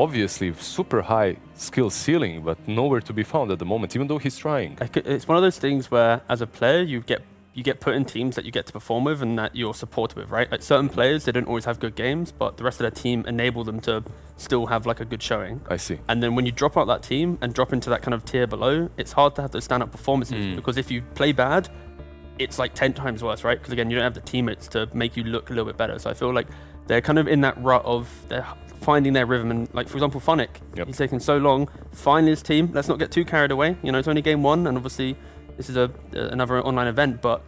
obviously super high skill ceiling, but nowhere to be found at the moment, even though he's trying. It's one of those things where, as a player, you get you get put in teams that you get to perform with and that you're supported with, right? Like certain players, they don't always have good games, but the rest of their team enable them to still have like a good showing. I see. And then when you drop out that team and drop into that kind of tier below, it's hard to have those stand-up performances mm. because if you play bad, it's like 10 times worse, right? Because again, you don't have the teammates to make you look a little bit better. So I feel like they're kind of in that rut of they're finding their rhythm. And like, for example, Funn1k, yep. he's taken so long, finding his team. Let's not get too carried away. You know, it's only game one, and obviously this is a, another online event, but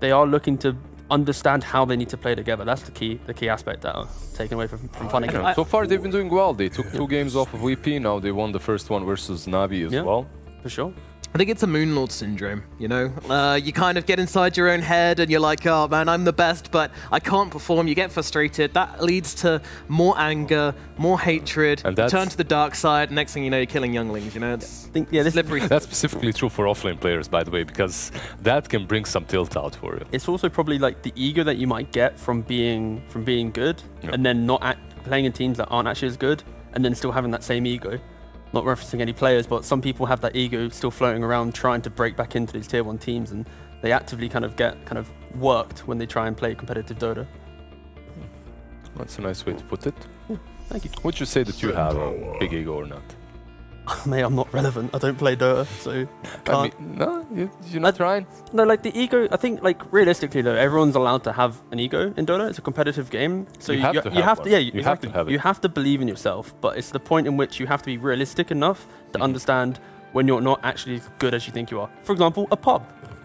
they are looking to understand how they need to play together. That's the key, the key aspect that are taken away from, from Funn1k. So far, they've been doing well. They took two games off of VP. Now they won the first one versus Navi as yeah, well. For sure. I think it's a Moonlord syndrome, you know? Uh, you kind of get inside your own head and you're like, oh man, I'm the best, but I can't perform. You get frustrated. That leads to more anger, more hatred. And that's turn to the dark side. Next thing you know, you're killing younglings, you know? It's think, yeah, this slippery. That's specifically true for offlane players, by the way, because that can bring some tilt out for you. It's also probably like the ego that you might get from being from being good yep. and then not playing in teams that aren't actually as good and then still having that same ego not referencing any players, but some people have that ego still floating around trying to break back into these tier one teams and they actively kind of get kind of worked when they try and play competitive Dota. That's a nice way to put it. Yeah, thank you. Would you say that you have a big ego or not? Mate, I'm not relevant. I don't play Dota, so can't. I mean, no, you, you're not I, trying. No, like the ego. I think, like realistically, though, everyone's allowed to have an ego in Dota. It's a competitive game, so you, you have you, to. You have, to yeah, you, have to. Have you have to believe in yourself, but it's the point in which you have to be realistic enough to mm -hmm. understand when you're not actually as good as you think you are. For example, a pub.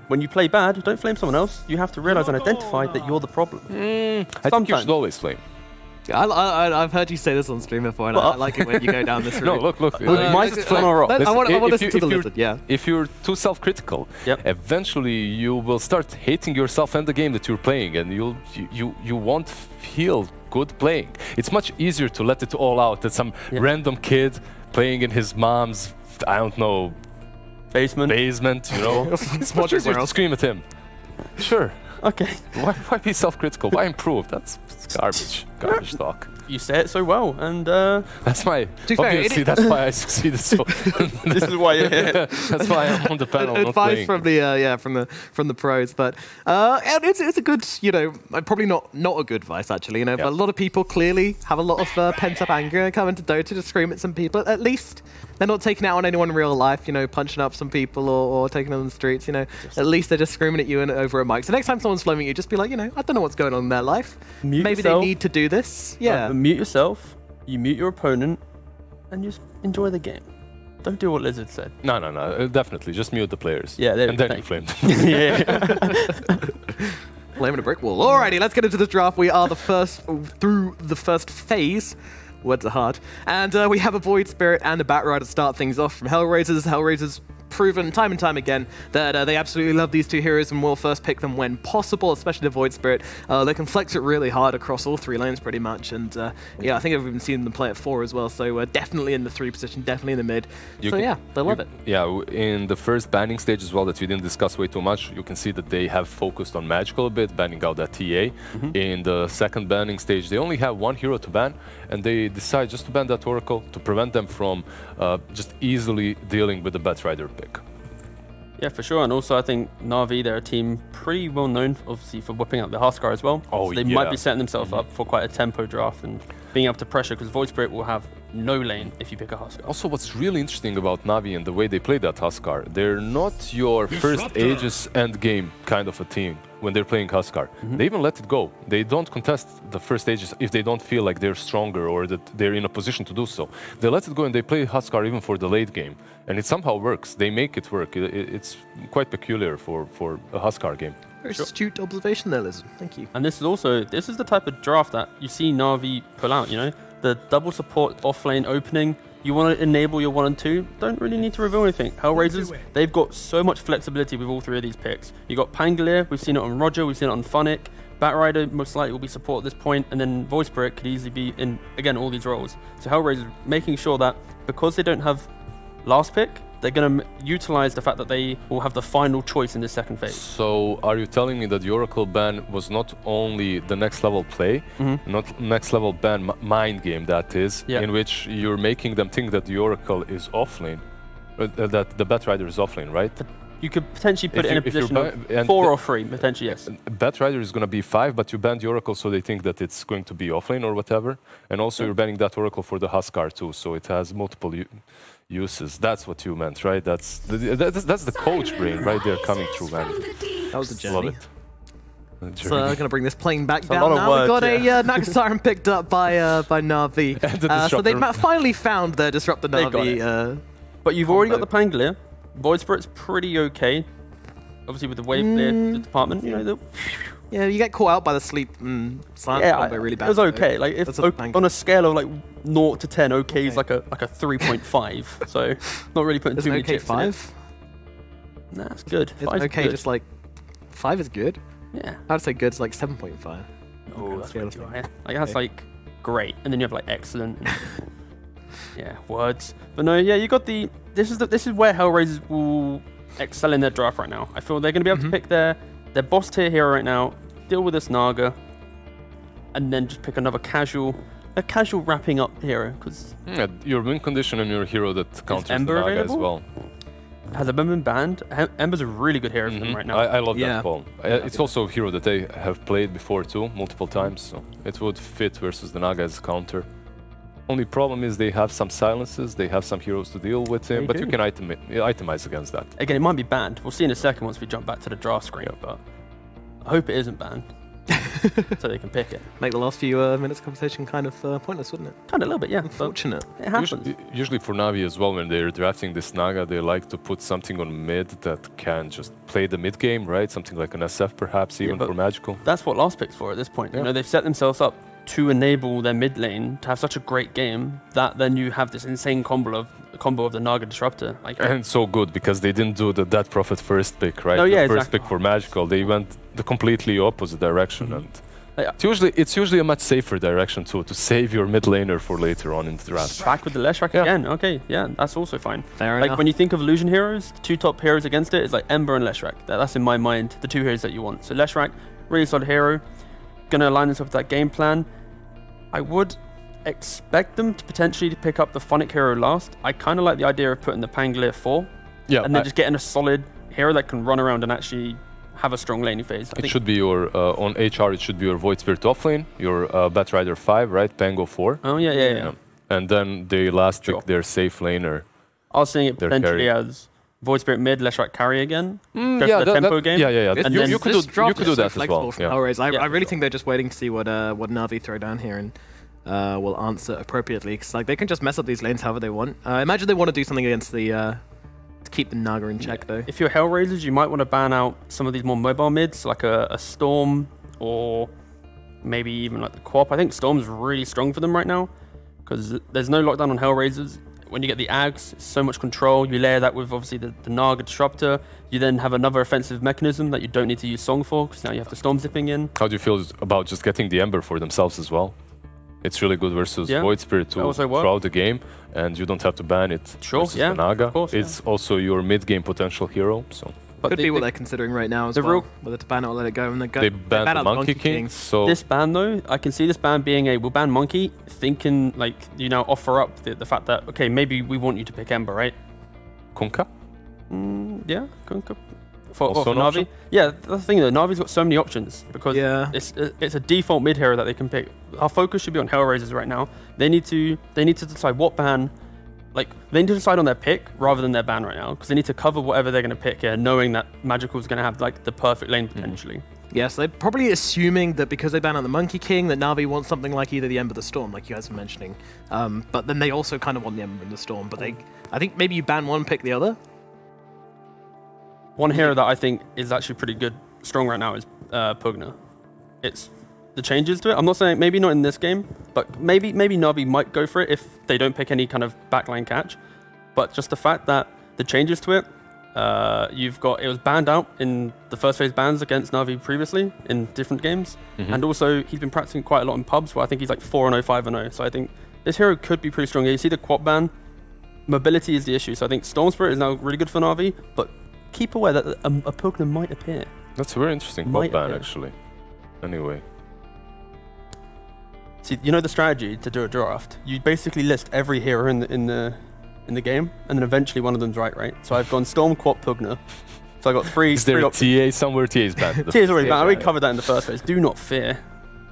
When you play bad, don't flame someone else. You have to realize and identify that you're the problem. Mm, I think you should always flame. I, I, have heard you say this on stream before, and I, like it when you go down this route. no, look, look. look uh, mine's fun or I want, I want to listen to the lizard, yeah. If you're too self-critical, yep. eventually you will start hating yourself and the game that you're playing, and you'll, you, you, you won't feel good playing. It's much easier to let it all out than some yep. random kid playing in his mom's, I don't know, basement. Basement, you know. it's much easier to scream at him. Sure. Okay. Why, why be self-critical? Why improve? That's garbage. Garbage talk. You say it so well, and uh, that's my. Obviously, that's why I succeeded so. this is why you're here. that's why I'm on the panel. Advice from the uh, yeah from the from the pros, but uh, it's it's a good you know probably not not a good advice actually you know yep. but a lot of people clearly have a lot of uh, pent up anger coming to Dota to scream at some people. At least they're not taking out on anyone in real life, you know, punching up some people or, or taking them on the streets, you know. Just at least they're just screaming at you and over a mic. So next time someone's flaming you, just be like, you know, I don't know what's going on in their life. Mute Maybe yourself. they need to do this. Yeah. Mute yourself, you mute your opponent, and just enjoy the game. Don't do what Lizard said. No, no, no. Uh, definitely. Just mute the players. Yeah, and then you flame them. yeah. Flaming a brick wall. Alrighty, let's get into this draft. We are the first through the first phase. Words are hard. And uh, we have a Void Spirit and a Batrider to start things off from Hellraisers. Hellraisers proven time and time again that uh, they absolutely love these two heroes and will first pick them when possible, especially the Void Spirit. Uh, they can flex it really hard across all three lanes pretty much, and uh, yeah, I think I've even seen them play at four as well, so uh, definitely in the three position, definitely in the mid. You so can, yeah, they love you, it. Yeah, in the first banning stage as well that we didn't discuss way too much, you can see that they have focused on Magical a bit, banning out that TA. Mm -hmm. In the second banning stage, they only have one hero to ban, and they decide just to ban that Oracle to prevent them from uh, just easily dealing with the Batrider pick. Yeah, for sure. And also, I think Na'Vi, they're a team pretty well known, obviously, for whipping out the Huskar as well. Oh, so they yeah. might be setting themselves mm -hmm. up for quite a tempo draft and being able to pressure, because Void Spirit will have no lane if you pick a Huskar. Also, what's really interesting about Navi and the way they play that Huskar, they're not your first Aegis end game kind of a team when they're playing Huskar. Mm -hmm. They even let it go. They don't contest the first Aegis if they don't feel like they're stronger or that they're in a position to do so. They let it go and they play Huskar even for the late game. And it somehow works. They make it work. It's quite peculiar for, for a Huskar game. Very sure. astute observation there, Liz. Thank you. And this is also, this is the type of draft that you see Na'Vi pull out, you know? The double support offlane opening, you want to enable your one and two, don't really need to reveal anything. Hellraisers, they've got so much flexibility with all three of these picks. You've got Pangolier, we've seen it on Roger, we've seen it on Funn1k. Batrider most likely will be support at this point, and then Void Spirit could easily be in, again, all these roles. So Hellraisers making sure that because they don't have last pick, they're going to utilize the fact that they will have the final choice in this second phase. So, are you telling me that the Oracle ban was not only the next level play, not next level ban mind game that is, Yeah. in which you're making them think that the Oracle is offlane, uh, that the Batrider is offlane, right? You could potentially put If it in you- a position of four or three, potentially, yes. Batrider is going to be five, but you banned the Oracle, so they think that it's going to be offlane or whatever. And also, you're banning that Oracle for the Huskar too, so it has multiple uses. That's what you meant, right? That's the, that's, that's the coach brain right there coming through, man. That was the Love it. So I'm journey. gonna bring this plane back a down lot of now. we words, got a yeah. uh, Naga Siren picked up by uh, by Navi. The Uh, so they disruptor. ma- finally found their disruptor They got Navi. Uh, But you've already got the Pangolier. Void Spirit's pretty okay. Obviously, with the wave clear Mm. the department, you know, the, yeah, you get caught out by the sleep and silence yeah, combo really bad. it was though. okay. Like if That's a o- Pangolier. on a scale of like 0 to 10, okay, is like a like a 3.5. so not really putting Is too an many okay chips in it. five? Nah, it's good. It's Five's okay, good. just like five is good. yeah. I'd say good's like seven point five. Oh, that's way too high. Like that's Okay. like great, and then you have like excellent. And, yeah, words. But no, yeah, you got the. This is the. This is where Hellraisers will excel in their draft right now. I feel they're going to be able Mhm. to pick their their boss tier hero right now, deal with this Naga, and then just pick another casual, a casual wrapping up hero because Yeah, your win condition and your hero that counters the Ember Naga as well. has Ember been banned? Ember's a really good hero for them Mhm. right now. I, I love Yeah. that call. Uh, it's also a hero that they have played before too, multiple times, so it would fit versus the Naga as a counter. Only problem is they have some silences, they have some heroes to deal with him, They but you can item itemize against that. Again, it might be banned. We'll see in a second once we jump back to the draft screen, but I hope it isn't banned so they can pick it. Make the last few uh, minutes of conversation kind of uh, pointless, wouldn't it? Kind of a little bit, yeah. But Unfortunate. it happens. Usually, usually for Navi as well, when they're drafting this Naga, they like to put something on mid that can just play the mid game, right? Something like an SF perhaps, even but- for magical. That's what last pick's for at this point. You know, they've set themselves up to enable their mid lane to have such a great game that then you have this insane combo of combo of the Naga Disruptor. Like, And so good because they didn't do the Death Prophet first pick, right? Oh, the yeah, first exactly. pick for magical. They went the completely opposite direction, Mhm. and it's usually it's usually a much safer direction too to save your mid laner for later on in the draft. back with the Leshrac Yeah. again. Okay, yeah, that's also fine. Fair Like enough. when you think of illusion heroes, the two top heroes against it is like Ember and Leshrac. That, that's in my mind the two heroes that you want. So Leshrac, really solid hero, gonna align himself with that game plan. I would expect them to potentially pick up the Funn1k hero last. I kind of like the idea of putting the Pangolier 4 Yeah, and then I- just getting a solid hero that can run around and actually have a strong laning phase. I it should be your uh, on HR. It should be your Void Spirit offlane, your uh, Bat Rider five, right? Pango four. Oh yeah, yeah, yeah. yeah. And then they last Sure. pick their safe laner. I was seeing it potentially carry. as Void Spirit mid, Leshrac carry again. Mm, Go for the tempo game? Yeah, yeah, yeah. This- And you, then- you could this do, you could is do so that as well. from Yeah. Hellraise. I, Yeah, I really sure. think they're just waiting to see what uh, what Navi throw down here and uh, will answer appropriately. Because like they can just mess up these lanes however they want. Uh, imagine they want to do something against the uh, to keep the Naga in check though. If you're Hellraisers, you might want to ban out some of these more mobile mids, like a, a Storm or maybe even like the Quap. I think Storm's really strong for them right now because there's no lockdown on Hellraisers. When you get the Ags, so much control. You layer that with obviously the, the Naga Disruptor. You then have another offensive mechanism that you don't need to use Song for because now you have the Storm zipping in. How do you feel about just getting the Ember for themselves as well? It's really good versus Yeah, Void Spirit to that also work. throughout the game, and you don't have to ban it. Sure, versus yeah, the Naga. course, yeah. it's also your mid-game potential hero. So But Could the- be what the- they're considering right now as the well. real- Whether to ban it or let it go. And they go. they banned ban the out Monkey, King. So This ban though, I can see this ban being a we'll ban Monkey, thinking like you know offer up the, the fact that okay maybe we want you to pick Ember, right? Kunkka. Mm, yeah, Kunkka. For, Also for Navi. option? Yeah, the thing though. Navi's got so many options because Yeah. it's it's a default mid hero that they can pick. Our focus should be on Hellraisers right now. They need to they need to decide what ban. Like they need to decide on their pick rather than their ban right now because they need to cover whatever they're going to pick here, knowing that Magical is going to have like the perfect lane Mm-hmm. potentially. Yes, they're probably assuming that because they ban out the Monkey King, that Navi wants something like either the Ember of the Storm, like you guys were mentioning. Um, but then they also kind of want the Ember of the Storm. But they, I think maybe you ban one, pick the other. One hero that I think is actually pretty good, strong right now is uh, Pugna. It's the changes to it. I'm not saying maybe not in this game, but maybe maybe Navi might go for it if they don't pick any kind of backline catch. But just the fact that the changes to it, uh, you've got it was banned out in the first phase bans against Navi previously in different games, Mhm. and also he's been practicing quite a lot in pubs where I think he's like 4 and 0, 5 and 0. So I think this hero could be pretty strong. You see the quad ban, mobility is the issue. So I think Storm Spirit is now really good for Navi, but keep aware that a, a Pugna might appear. That's a very interesting quad ban, appear. actually. Anyway. See, you know the strategy to do a draft. You basically list every hero in the in the in the game, and then eventually one of them's right, right? So I've gone Storm, Quap, Pugna. So I got three. Is there three a options. TA somewhere? TA is banned. Tears already banned. We Yeah. covered that in the first place. Do not fear.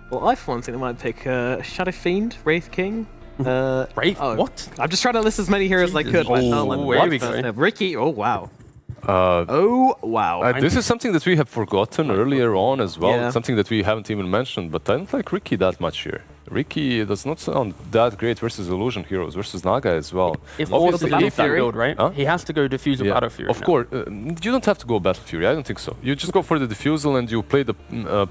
Well, I for one think I might pick uh, Shadow Fiend, Wraith King. Uh, Wraith? oh, What? I'm just trying to list as many heroes as I could. Oh, felt like here we go. Ricky. Oh wow. Uh, Oh wow. Uh, this is something that we have forgotten earlier on as well. Yeah. Something that we haven't even mentioned, but I don't like Ricky that much here. Ricky does not sound that great versus Illusion Heroes, versus Naga as well. If all Obviously, the Battle Fury build, right? Huh? He has to go Diffusal Yeah, Battle Fury. Of now. course, uh, you don't have to go Battle Fury. I don't think so. You just go for the Diffusal and you play the uh,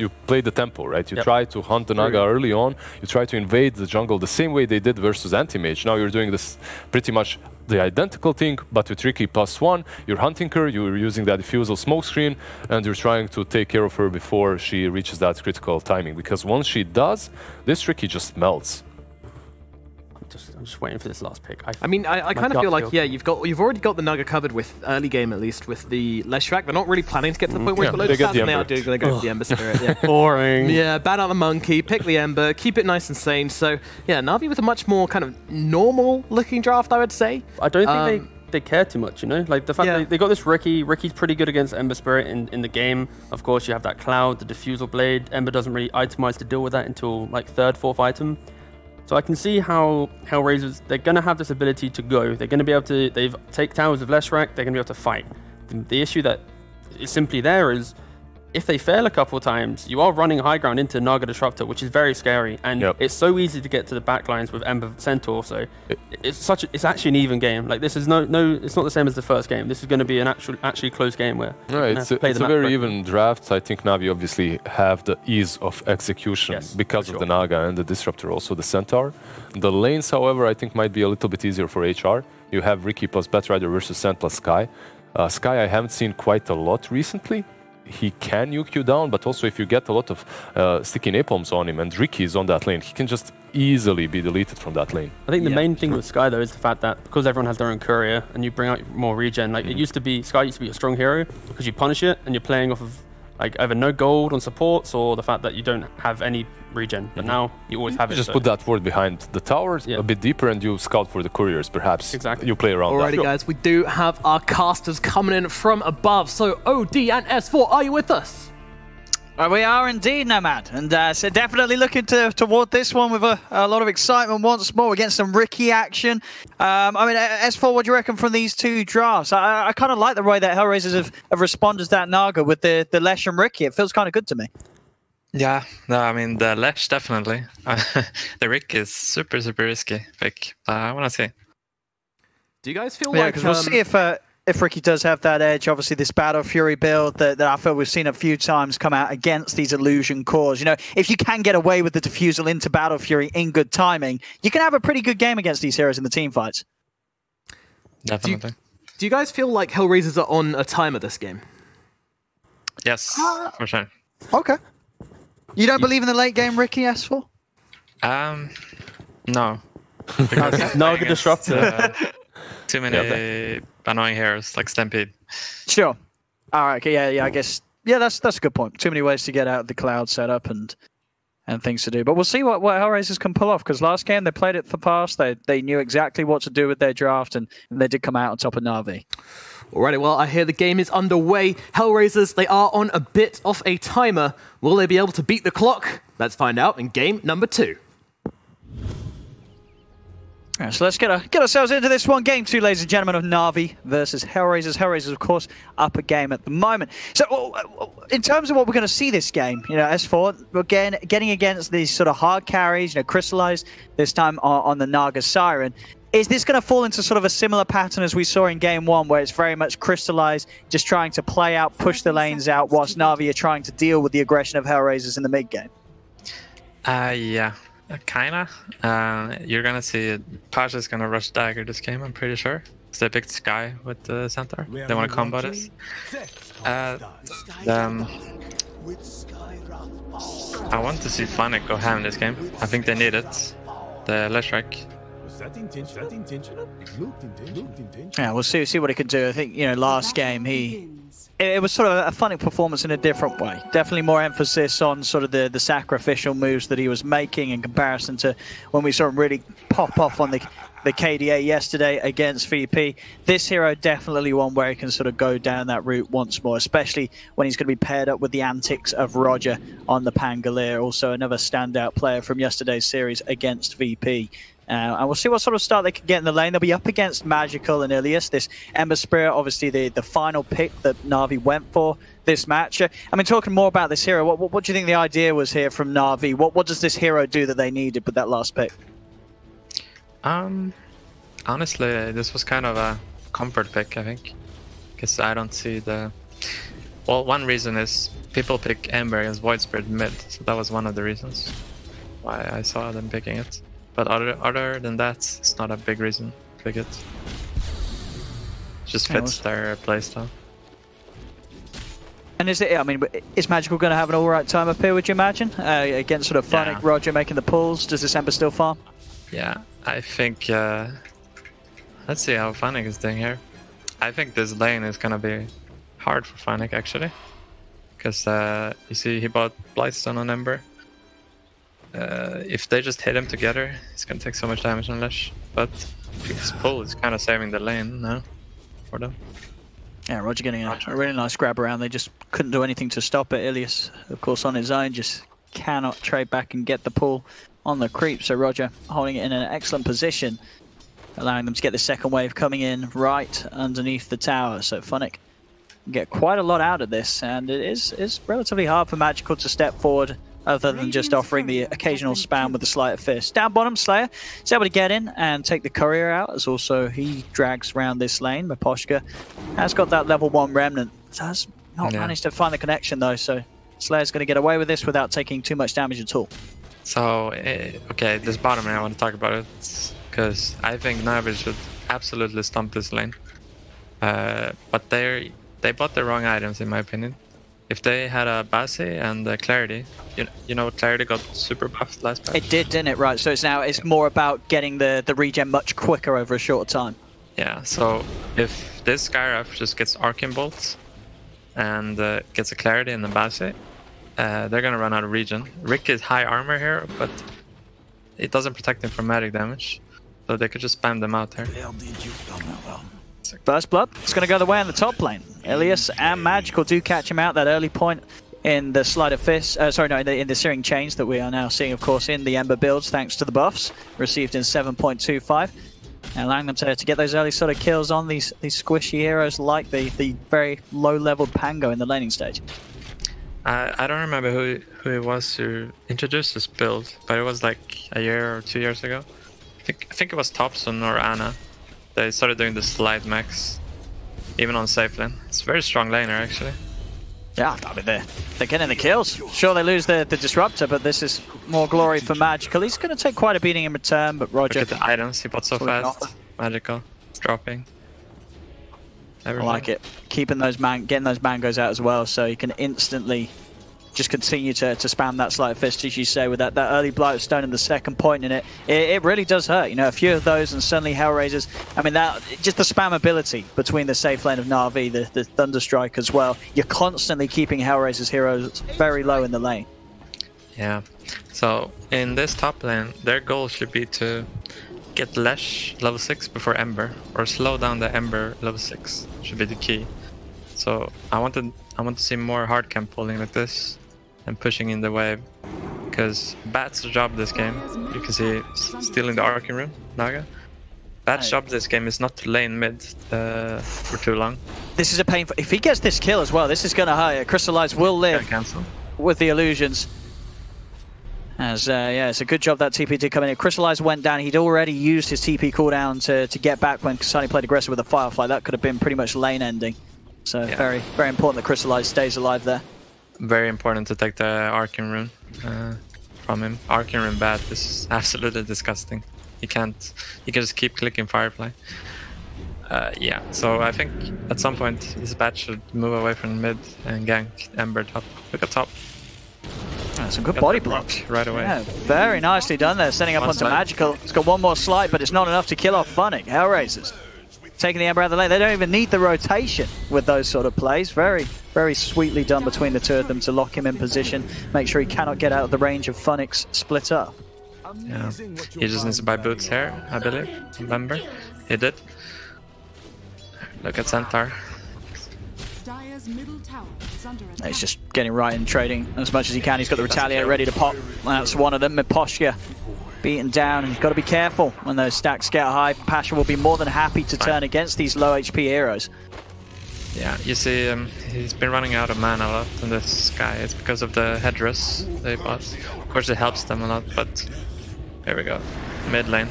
you play the tempo, right? You Yep. try to hunt the Naga early on. You try to invade the jungle the same way they did versus Anti-Mage. Now you're doing this pretty much the identical thing, but with Ricky plus one. You're hunting her, you're using that Diffusal smoke screen, and you're trying to take care of her before she reaches that critical timing. Because once she does, this Ricky just melts. I'm just, I'm just waiting for this last pick. I, I mean, I, I kind of feel like feel. yeah, you've got you've already got the Naga covered with early game at least with the Leshrac. They're not really planning to get to the point where Yeah, it's below they get stats, the and they are Ember. doing. They go for the Ember Spirit. Yeah. boring. Yeah, ban out the monkey, pick the ember, keep it nice and sane. So yeah, Navi with a much more kind of normal looking draft, I would say. I don't think Um, they, they care too much, you know? Like the fact Yeah. they, they got this Ricky. Ricky's pretty good against Ember Spirit in, in the game. Of course, you have that Cloud, the Diffusal Blade. Ember doesn't really itemize to deal with that until like third, fourth item. So I can see how Hellraisers, they're going to have this ability to go. They're going to be able to, they've take towers of Leshrac, they're going to be able to fight. The, the issue that is simply there is if they fail a couple of times, you are running high ground into Naga Disruptor, which is very scary. And Yep. it's so easy to get to the backlines with Ember Centaur. So it's such a, it's actually an even game. Like this is no no it's not the same as the first game. This is going to be an actual actually close game where No, it's a, it's a very even draft. I think Navi obviously have the ease of execution Yes, because for of the. Naga and the Disruptor, also the Centaur. The lanes, however, I think might be a little bit easier for HR. You have Ricky plus Batrider versus Sand plus Sky. Uh, Sky I haven't seen quite a lot recently. He can nuke you down, but also if you get a lot of uh, sticky napalms on him and Ricky is on that lane, he can just easily be deleted from that lane. I think the Yeah, main thing with Sky though is the fact that because everyone has their own courier and you bring out more regen, like it Mm-hmm. used to be Sky used to be a strong hero because you punish it and you're playing off of like either no gold on supports or the fact that you don't have any regen. But mhm. now you always have You it. just so- put that ward behind the towers Yeah. a bit deeper and you scout for the couriers, perhaps. Exactly. You play around Alrighty, that. guys, we do have our casters coming in from above. So OD and S4, are you with us? Uh, we are indeed, Nomad, and uh, so definitely looking to toward this one with a, a lot of excitement once more. We're getting some Ricky action. Um, I mean, uh, S4, what do you reckon from these two drafts? I, I kind of like the way that Hellraisers have, have responded to that Naga with the, the Lesh and Ricky. It feels kind of good to me. Yeah, no, I mean the Lesh definitely. the Rick is super super risky pick. Uh, I want to see. Do you guys feel Yeah, like because we'll um, see if uh, if Ricky does have that edge. Obviously, this Battle Fury build that, that I feel we've seen a few times come out against these illusion cores. You know, if you can get away with the diffusal into Battle Fury in good timing, you can have a pretty good game against these heroes in the team fights. Definitely. do you guys feel like Hellraisers are on a timer this game? Yes, for sure. Okay. You don't believe in the late game, Ricky S4? Um, no. Because Naga against, Disruptor. uh, too many annoying heroes like Stampede. Sure. All right. Okay. Yeah. Yeah. I guess. Yeah. That's that's a good point. Too many ways to get out of the cloud setup and and things to do. But we'll see what what Hellraisers can pull off because last game they played it for pass. They they knew exactly what to do with their draft and, and they did come out on top of Navi. Alrighty, well, I hear the game is underway. Hellraisers, they are on a bit of a timer. Will they be able to beat the clock? Let's find out in game number two. Right, so let's get, a, get ourselves into this one. Game two, ladies and gentlemen, of Navi versus Hellraisers. Hellraisers, of course, up a game at the moment. So, in terms of what we're going to see this game, you know, S4, again, getting against these sort of hard carries, you know, crystallized this time on, on the Naga Siren. Is this going to fall into sort of a similar pattern as we saw in game one, where it's very much crystallized, just trying to play out, push the lanes out, whilst Navi are trying to deal with the aggression of Hellraisers in the mid game? Uh, yeah, kinda. Uh, you're gonna see Pasha's gonna rush Dagger this game. I'm pretty sure. 'Cause they picked Sky with the Centaur. They want to combo this. Uh, um, I want to see Funn1k go ham in this game. I think they need it. The Leshrac. that intentional? That intentional? It looked intentional. Looked intentional. Yeah, we'll see see what he can do. I think you know last game he it, was sort of a funny performance in a different way. Definitely more emphasis on sort of the the sacrificial moves that he was making in comparison to when we saw him really pop off on the the KDA yesterday against VP. This hero definitely one where he can sort of go down that route once more, especially when he's going to be paired up with the antics of Roger on the Pangolier. Also another standout player from yesterday's series against VP. Uh, and we'll see what sort of start they can get in the lane. They'll be up against Magical and Ilias. This Ember Spirit, obviously the, the final pick that Na'Vi went for this match. Uh, I mean, talking more about this hero, what, what, what do you think the idea was here from Na'Vi? What, what does this hero do that they needed with that last pick? Um, honestly, this was kind of a comfort pick, I think, because I don't see the. Well, one reason is people pick Ember as Void Spirit mid, so that was one of the reasons why I saw them picking it. But other other than that, it's not a big reason to pick it. Just fits their playstyle. And is it? I mean, is Magical going to have an all right time up here? Would you imagine uh, against sort of Funn1k, Yeah. Roger making the pulls? Does this Ember still farm? Yeah, I think. Uh, let's see how Funn1k is doing here. I think this lane is gonna be hard for Funn1k actually, because uh, you see he bought Blightstone on Ember. Uh, if they just hit him together, he's gonna take so much damage on Lesh. But his pull is kind of saving the lane now for them. Yeah, Roger getting a, a really nice grab around. They just couldn't do anything to stop it. Ilias, of course, on his own, just cannot trade back and get the pull on the creep. So Roger holding it in an excellent position, allowing them to get the second wave coming in right underneath the tower. So Funn1k get quite a lot out of this, and it is is relatively hard for Magical to step forward. Other than just offering the occasional spam with the Sleight of Fist. Down bottom, Slayer is able to get in and take the courier out, as also he drags around this lane. Miposhka has got that level one remnant. Has not Yeah. managed to find the connection though, so Slayer's going to get away with this without taking too much damage at all. So uh, okay, this bottom lane I want to talk about it because I think Navi should absolutely stomp this lane. Uh, but they they bought the wrong items in my opinion. If they had a Basi and a Clarity, you, you know Clarity got super buffed last patch. It did, didn't it? Right. So it's now it's more about getting the the regen much quicker over a shorter time. Yeah, so if this Skywrath just gets Arcane Bolts and uh, gets a Clarity and a Basi, uh, they're gonna run out of regen. Rick is high armor here, but it doesn't protect him from magic damage. So they could just spam them out there. First blood. It's going to go the way on the top lane. Ilias and Magical do catch him out that early point in the Sleight of Fist. Uh, sorry, no, in the, in the Searing Chains that we are now seeing, of course, in the Ember builds, thanks to the buffs received in 7.25. And allowing them to, to get those early sort of kills on these these squishy heroes like the, the very low leveled Pango in the laning stage. I, I don't remember who who it was who introduced this build, but it was like a year or two years ago. I think I think it was Topson or ana. They started doing the slide max, even on safe lane. It's a very strong laner actually. Yeah, I mean, they're, they're getting the kills. Sure, they lose the, the Disruptor, but this is more glory for Magical. He's going to take quite a beating in return, but Roger... Look at the items he bought so That's what we fast. offer. Magical, it's dropping. I like it. Keeping those man, getting those mangoes out as well, so you can instantly just continue to, to spam that slight fist, as you say, with that, that early blight stone and the second point in it. it. It really does hurt. You know, a few of those and suddenly Hellraisers. I mean, that just the spam ability between the safe lane of Na'Vi, the, the Thunderstrike as well. You're constantly keeping Hellraisers heroes very low in the lane. Yeah. So in this top lane, their goal should be to get Lesh level 6 before Ember, or slow down the Ember level 6 should be the key. So I wanted I want to see more hard camp pulling like this and pushing in the wave. Because Bat's job this game, you can see still in the Arcane room, Naga. Bat's job this game is not to lane mid uh, for too long. This is a painful. If he gets this kill as well, this is going to hurt. Crystallize will live. cancel. with the illusions. As uh, yeah, it's a good job that TP did come in. Crystallize went down. He'd already used his TP cooldown to, to get back when Sunny played aggressive with a Firefly. That could have been pretty much lane ending. So Yeah. very very important that Crystallize stays alive there. Very important to take the Arcane Rune uh, from him. Arcane Rune bad is absolutely disgusting. You can't, you can just keep clicking Firefly. Uh, yeah, so I think at some point this bat should move away from mid and gank Ember top. Look at top. Uh, some good Got body block blocks. right away. Yeah, very nicely done there, setting up One onto slide. Magical. It's got one more slide, but it's not enough to kill off Funn1k. Hellraisers. Taking the Ember out of the lane. They don't even need the rotation with those sort of plays. Very, very sweetly done between the two of them to lock him in position, make sure he cannot get out of the range of Funn1k's split up. Yeah. He just needs to buy boots here, I believe. Remember? He did. Look at Centaur. Dire's middle tower is under attack. He's just getting right in trading as much as he can. He's got the Retaliate ready to pop. That's one of them. Miposhka beaten down. You've got to be careful when those stacks get high. Pasha will be more than happy to turn against these low HP heroes. Yeah, you see, um, he's been running out of mana a lot in this guy. It's because of the headdress they bought. Of course, it helps them a lot, but here we go. Mid lane.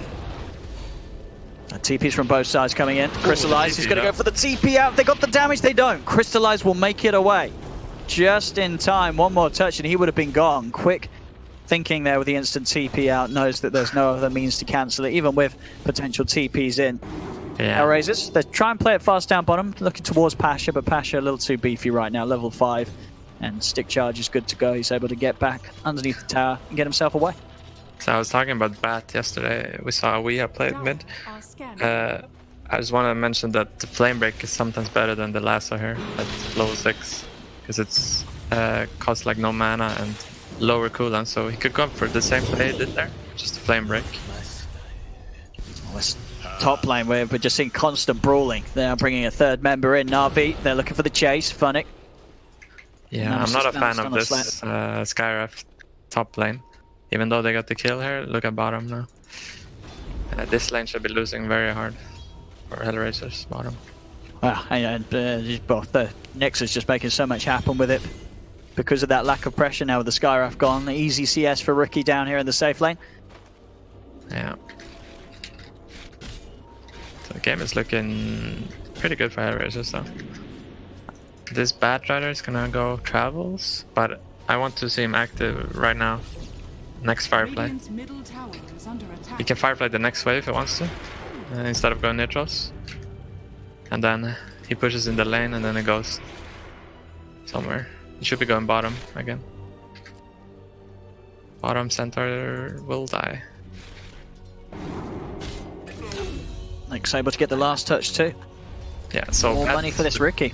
Uh, TPs from both sides coming in. Crystallize, he's going to go for the TP out. They got the damage, they don't. Crystallize will make it away. Just in time. One more touch and he would have been gone. Quick thinking there with the instant TP out. Knows that there's no other means to cancel it, even with potential TPs in. Yeah. Hellraisers, they try and play it fast down bottom, looking towards Pasha, but Pasha a little too beefy right now, level 5. And stick charge is good to go. He's able to get back underneath the tower and get himself away. So I was talking about Bat yesterday. We saw we have played mid. Uh, I just want to mention that the flame break is sometimes better than the lasso here at level six, because it's uh, costs like no mana and lower cooldown. So he could go for the same play he did there, just a flame break. Well, top lane where we're just seeing constant brawling. They're bringing a third member in, Navi. They're looking for the chase. Funn1k. Yeah, I'm not a fan of this uh, Skywrath top lane. Even though they got the kill here, look at bottom now. Uh, this lane should be losing very hard for Hellraisers bottom. Well, and uh, well, the Nexus just making so much happen with it because of that lack of pressure now with the Skywrath gone. Easy CS for Rookie down here in the safe lane. Yeah. So the game is looking pretty good for Hellraisers though. This Bat Rider is gonna go travels, but I want to see him active right now. Next Firefly. Radiant's middle tower is under attack. He can Firefly the next wave if he wants to, uh, instead of going Nitros. And then he pushes in the lane and then it goes somewhere. He should be going bottom again. Bottom center will die. Nexus able to get the last touch too. Yeah, so More money for this Ricky.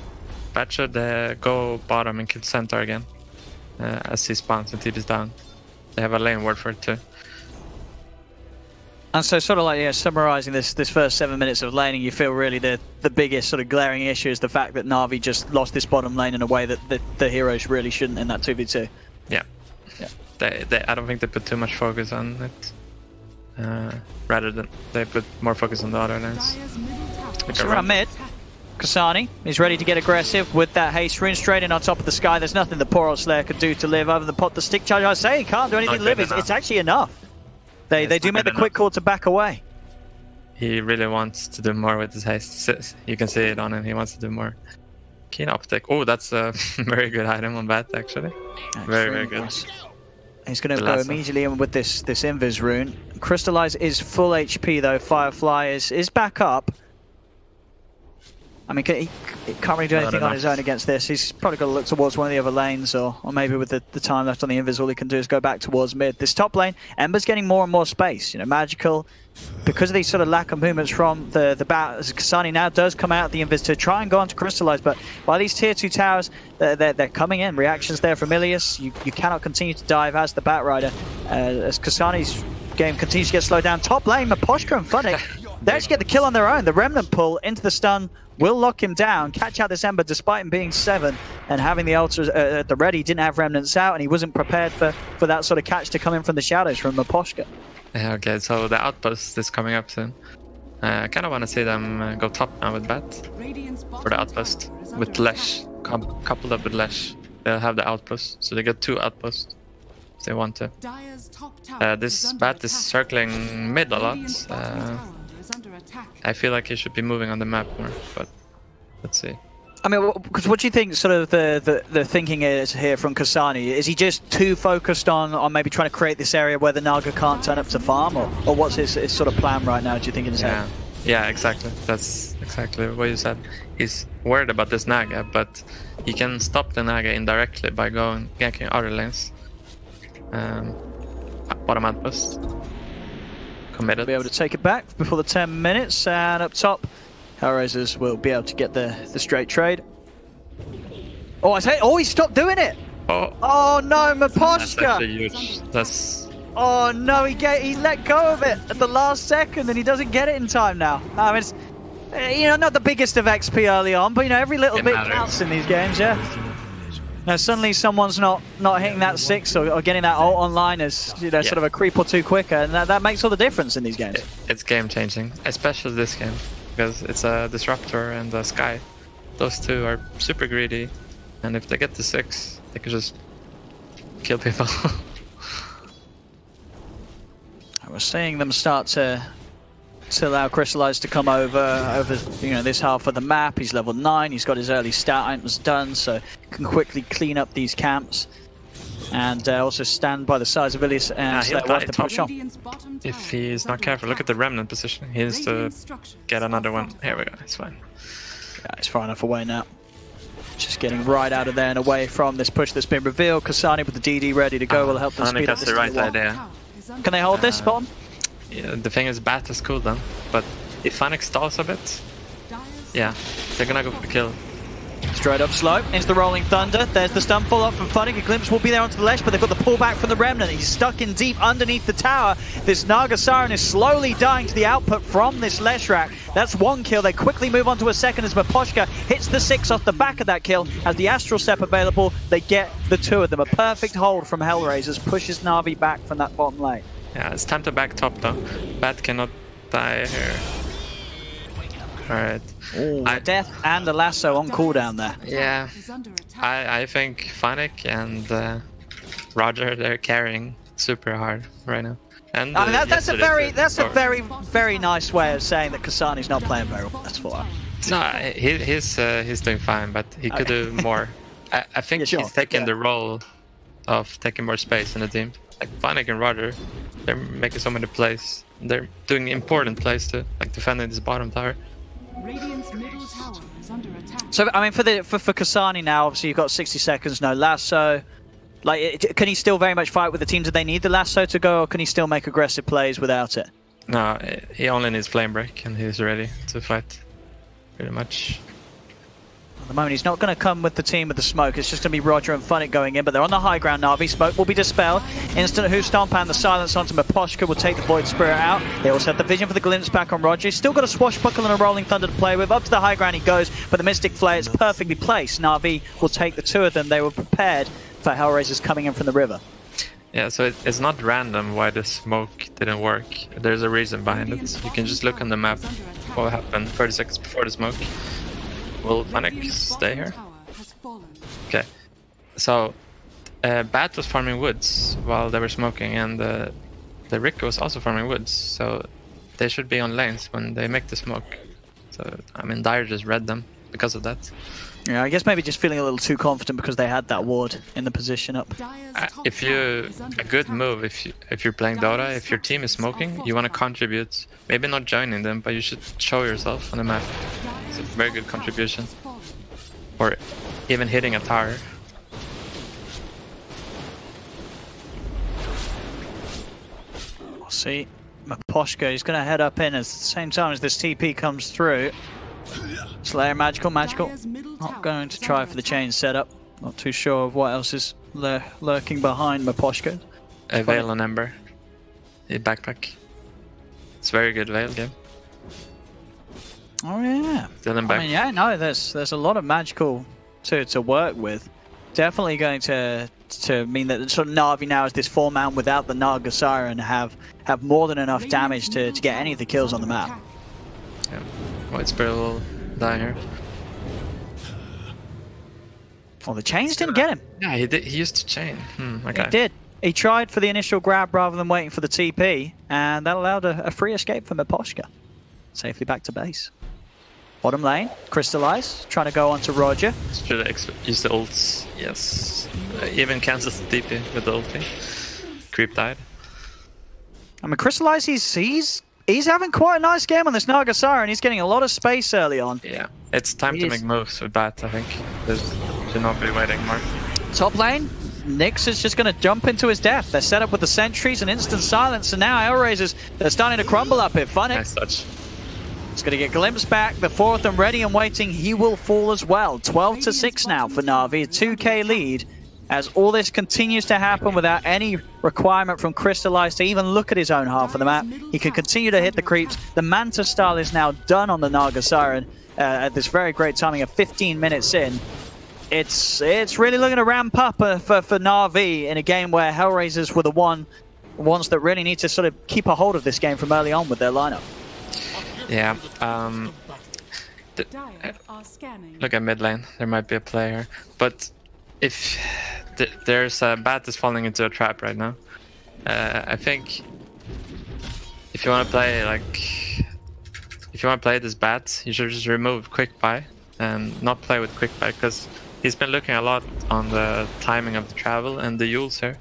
Bat should uh, go bottom and kill center again. Uh, as he spawns and TP's down. They have a lane ward for it too. And so, sort of like yeah, summarising this this first seven minutes of laning, you feel really the the biggest sort of glaring issue is the fact that Navi just lost this bottom lane in a way that the, the heroes really shouldn't in that two v two. Yeah. Yeah. They, they, I don't think they put too much focus on it. Uh, rather than they put more focus on the other lanes. Dire's middle tower is So around mid. Kasani is ready to get aggressive with that haste rune straight in on top of the sky. There's nothing the poor old Slayer could do to live other than pop the stick charge. I say he can't do anything Not to live. It's, it's actually enough. They Yeah, they do make the quick enough. call to back away. He really wants to do more with his haste. You can see it on him. He wants to do more. Keen optic. Oh, that's a very good item on Bat actually. Very, very good. Nice. He's going to go immediately in with this this Invis rune. Crystallize is full HP though. Firefly is is back up. I mean, can- he, he can't really do anything on his own against this. He's probably got to look towards one of the other lanes, or, or maybe with the, the time left on the Invis, all he can do is go back towards mid. This top lane, Ember's getting more and more space. You know, magical because of these sort of lack of movements from the the bat. as Kasani now does come out of the Invis to try and go on to crystallize, but by these tier two towers, they're, they're, they're coming in. Reactions there from Ilias. You you cannot continue to dive as the Bat Rider. Uh, as Kasani's game continues to get slowed down. Top lane, Miposhka and Funn1k. They actually get the kill on their own. The Remnant pull into the stun will lock him down, catch out this Ember despite him being seven and having the ultras uh, at the ready. Didn't have Remnants out and he wasn't prepared for, for that sort of catch to come in from the shadows from Miposhka. Yeah, okay, so the outpost is coming up soon. Uh, I kind of want to see them uh, go top now with Bat for the outpost tower is under with Lesh, attack. com- coupled up with Lesh. They'll have the outpost, so they get two outposts if they want to. Dire's top tower Uh, this Bat is circling mid a lot. Attack. I feel like he should be moving on the map more, but let's see. I mean, because what do you think sort of the, the, the thinking is here from Kasani? Is he just too focused on, on maybe trying to create this area where the Naga can't turn up to farm? Or, or what's his, his sort of plan right now, do you think, in his Yeah, head? yeah, exactly. That's exactly what you said. He's worried about this Naga, but he can stop the Naga indirectly by going ganking other lanes. Um, bottom outpost. Committed. Be able to take it back before the 10 minutes, and up top, Hellraisers will be able to get the, the straight trade. Oh, I say, oh, he stopped doing it! Oh, Oh no, Miposhka! That's Oh no, he get, he let go of it at the last second, and he doesn't get it in time now. I mean, it's you know not the biggest of XP early on, but you know every little It bit matters. counts in these games, yeah. Now suddenly someone's not not hitting that six or, or getting that ult online as you know sort of a creep or two quicker, and that, that makes all the difference in these games. it's game changing, especially this game because it's a disruptor and a sky. Those two are super greedy, and if they get to six, they can just kill people. We're seeing them start to to allow Crystallize to come over over you know this half of the map. He's level nine. He's got his early stat items done, so can quickly clean up these camps. And uh, also stand by the sides of Ilias and Ah, he'll to push on. If tower he's is not careful, look at the remnant position. He needs to get another one. Here we go. It's fine. Yeah, he's far enough away now. Just getting right out of there and away from this push that's been revealed. Kasani with the DD ready to go will help them Sonic speed up has this the right idea. Tower is under Can they hold this Uh, bottom? Yeah, the thing is, Bat is cool then, but if Phoenix stalls a bit, yeah, they're gonna go for the kill. Straight up slow into the Rolling Thunder. There's the stun follow up from Funny. A glimpse will be there onto the ledge, but they've got the pullback from the Remnant. He's stuck in deep underneath the tower. This Naga Siren is slowly dying to the output from this Leshrac. That's one kill. They quickly move on to a second as Miposhka hits the six off the back of that kill. As the Astral Step available, they get the two of them. A perfect hold from Hellraisers pushes Navi back from that bottom lane. Yeah, it's time to back top though. Bat cannot die here. Alright. I- death and a lasso on cooldown there. Yeah, is under attack. I, I think Funn1k and uh, Roger, they're carrying super hard right now. And I mean, that, that's a very, that's a very, very nice way of saying that Kasani's not playing very well. That's for No, he, he's uh, he's doing fine, but he could do more. I, I think Yeah, sure, he's taking yeah. the role of taking more space in the team. Like Funn1k and Roger, they're making so many plays. They're doing important plays to like defending this bottom tower. Tower is under attack. So I mean, for the for, for Kasani now, obviously you've got 60 seconds, no lasso. Like, it, can he still very much fight with the team? Do they need the lasso to go, or can he still make aggressive plays without it? No, he only needs flame break, and he's ready to fight. Pretty much. At the moment, he's not going to come with the team with the smoke. It's just going to be Roger and Funn1k going in, but they're on the high ground. Navi smoke will be dispelled. Instant Hoof Stomp and the silence onto Miposhka will take the Void Spirit out. They also have the vision for the glimpse back on Roger. He's still got a swashbuckle and a rolling thunder to play with. Up to the high ground he goes, but the Mystic Flare is perfectly placed. Navi will take the two of them. They were prepared for Hellraisers coming in from the river. Yeah, so it, it's not random why the smoke didn't work. There's a reason behind it. You can just look on the map what happened 30 seconds before the smoke. Will Panic stay here? Okay. So, uh, Bat was farming woods while they were smoking, and uh, the Rick was also farming woods. So, they should be on lanes when they make the smoke. So, I mean, Dire just read them because of that. Yeah, I guess maybe just feeling a little too confident because they had that ward in the position up. Uh, if you a good move if you if you're playing Dota, if your team is smoking, you want to contribute. Maybe not joining them, but you should show yourself on the map, Dire's a very good contribution. or even hitting a tower. We'll see. Miposhka is going to head up in at the same time as this TP comes through. Slayer magical, magical. Dire's middle Not going to try for the chain setup. Not too sure of what else is lur lurking behind Miposhka. A Veil on Ember, a backpack. It's very good Veil game. Oh yeah. Still in I back. mean, yeah, no, there's there's a lot of magical to to work with. Definitely going to to mean that sort of Navi now is this four man without the Naga Siren have have more than enough damage to, to get any of the kills on the map. Spirit will die here. Well, the chains didn't get him. Yeah, he did. He used to chain. Hmm, okay. He did. He tried for the initial grab rather than waiting for the TP, and that allowed a, a free escape for Miposhka. Safely back to base. Bottom lane, Crystallize, trying to go on to Roger. Should I use the ults? Yes. Uh, even cancels the TP with the ulti. Creep died. I mean, Crystallize, he's, he's, he's having quite a nice game on this Naga and He's getting a lot of space early on. Yeah. It's time to is- make moves with Bat, I think. There's should not be waiting more. Top lane, Nyx is just going to jump into his death. They're set up with the sentries and instant silence, and now Hellraisers, they're starting to crumble up here. Funny. Nice touch. He's going to get glimpsed back. The fourth and ready and waiting. He will fall as well. 12 to 6 now for Na'Vi. A 2k lead. As all this continues to happen without any requirement from Crystallize to even look at his own half of the map, he can continue to hit the creeps. The Manta style is now done on the Naga Siren uh, at this very great timing of 15 minutes in. It's it's really looking to ramp up uh, for, for Na'Vi in a game where Hellraisers were the one ones that really need to sort of keep a hold of this game from early on with their lineup. Yeah. Um, Dire are scanning. look at mid lane. There might be a player, but if th there's a bat that's falling into a trap right now, uh, I think if you want to play like if you want to play this bat, you should just remove quick buy and not play with quick buy because he's been looking a lot on the timing of the travel and the Eul's here.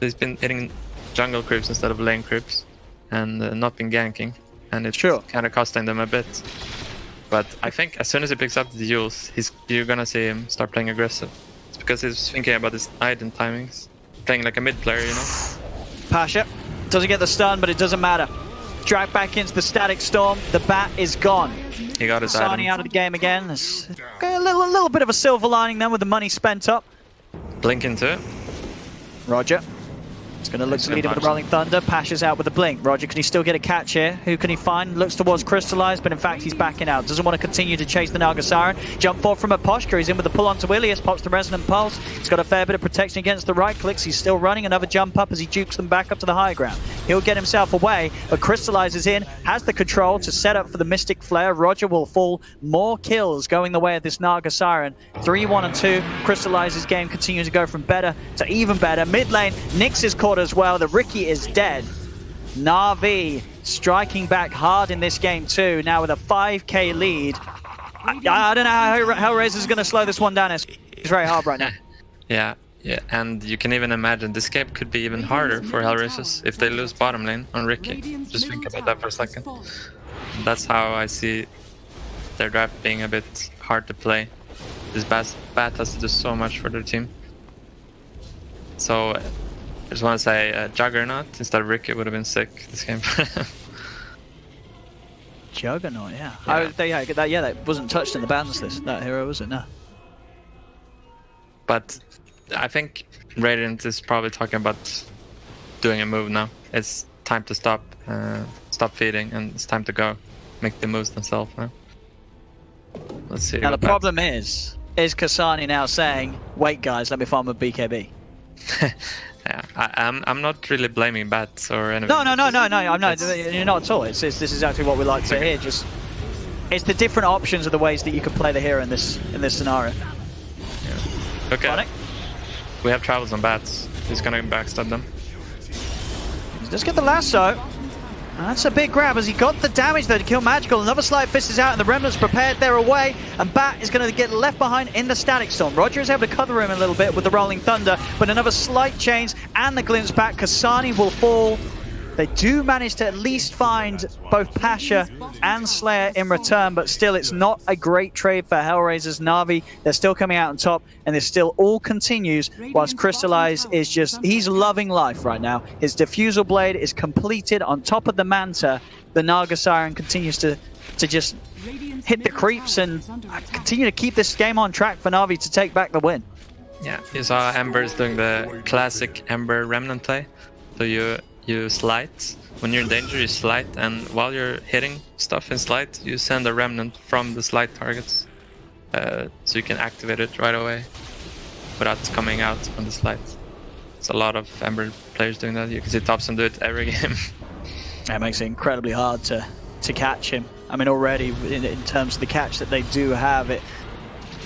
He's been hitting jungle creeps instead of lane creeps and uh, not been ganking, and it's Sure. kind of costing them a bit. But I think as soon as he picks up the Eul's, he's you're gonna see him start playing aggressive. Because he's thinking about his Iden timings, playing like a mid player, you know. Pasha doesn't get the stun, but it doesn't matter. Drag back into the static storm. The bat is gone. He got his Sani Iden. out of the game again. It's a little, a little bit of a silver lining then with the money spent up. Blink into it. Roger. He's going to look to lead him with the. Rolling Thunder. Pasha's out with the blink. Roger, can he still get a catch here? Who can he find? Looks towards Crystallize, but in fact he's backing out. Doesn't want to continue to chase the Naga Siren. Jump forward from a posture. He's in with the pull onto Ilias. Pops the Resonant Pulse. He's got a fair bit of protection against the right clicks. He's still running. Another jump up as he jukes them back up to the high ground. He'll get himself away, but Crystallize is in. Has the control to set up for the Mystic Flare. Roger will fall. More kills going the way of this Naga Siren. 3, 1, and 2. Crystallize's game continues to go from better to even better. Mid lane, Nyx is caught as well. The Riki is dead. Navi striking back hard in this game too, now with a 5k lead. I, I don't know how Hellraiser is going to slow this one down. It's, very hard right now. Yeah, yeah, and you can even imagine this game could be even harder for Hellraisers if they lose bottom lane on Riki. Just think about that for a second. That's how I see their draft being a bit hard to play. This bat, bat has to do so much for their team. So, just want to say uh, Juggernaut instead of Rick. It would have been sick this game. Juggernaut, yeah. Yeah. Oh, they, yeah, that, yeah, that wasn't touched in the bans list, that hero, was it? No. But I think Radiant is probably talking about doing a move now. It's time to stop, uh, stop feeding, and it's time to go, make the moves themselves now. Let's see. Now the problem is, is Kasani now saying, wait guys, let me farm a BKB. yeah, I, I'm I'm not really blaming bats or anything. No, no, no, no, no. I'm not. You're not at all. It's, it's this is exactly what we like to hear. Just it's the different options of the ways that you can play the hero in this in this scenario. At Sonic, we have travels on bats. He's gonna backstab them. let's get the lasso. That's a big grab as he got the damage though to kill Magical. Another Slight Fist is out and the Remnants prepared their away. And Bat is going to get left behind in the Static Storm. Roger is able to cover him a little bit with the Rolling Thunder, but another slight change and the glimpse back. Kasani will fall. They do manage to at least find both Pasha and Slayer in return, but still it's not a great trade for Hellraisers. Navi, they're still coming out on top, and this still all continues whilst Crystallize is just, he's loving life right now. His Diffusal Blade is completed on top of the Manta. The Naga Siren continues to, to just hit the creeps and continue to keep this game on track for Navi to take back the win. Yeah, you saw Ember's doing the classic Ember Remnant play. So you you slide. When you're in danger, you slide, and while you're hitting stuff in slide, you send a remnant from the slide targets. Uh, so you can activate it right away without coming out on the slide. It's a lot of Ember players doing that. You can see Topson do it every game. That makes it incredibly hard to, to catch him. I mean, already in, in terms of the catch that they do have, it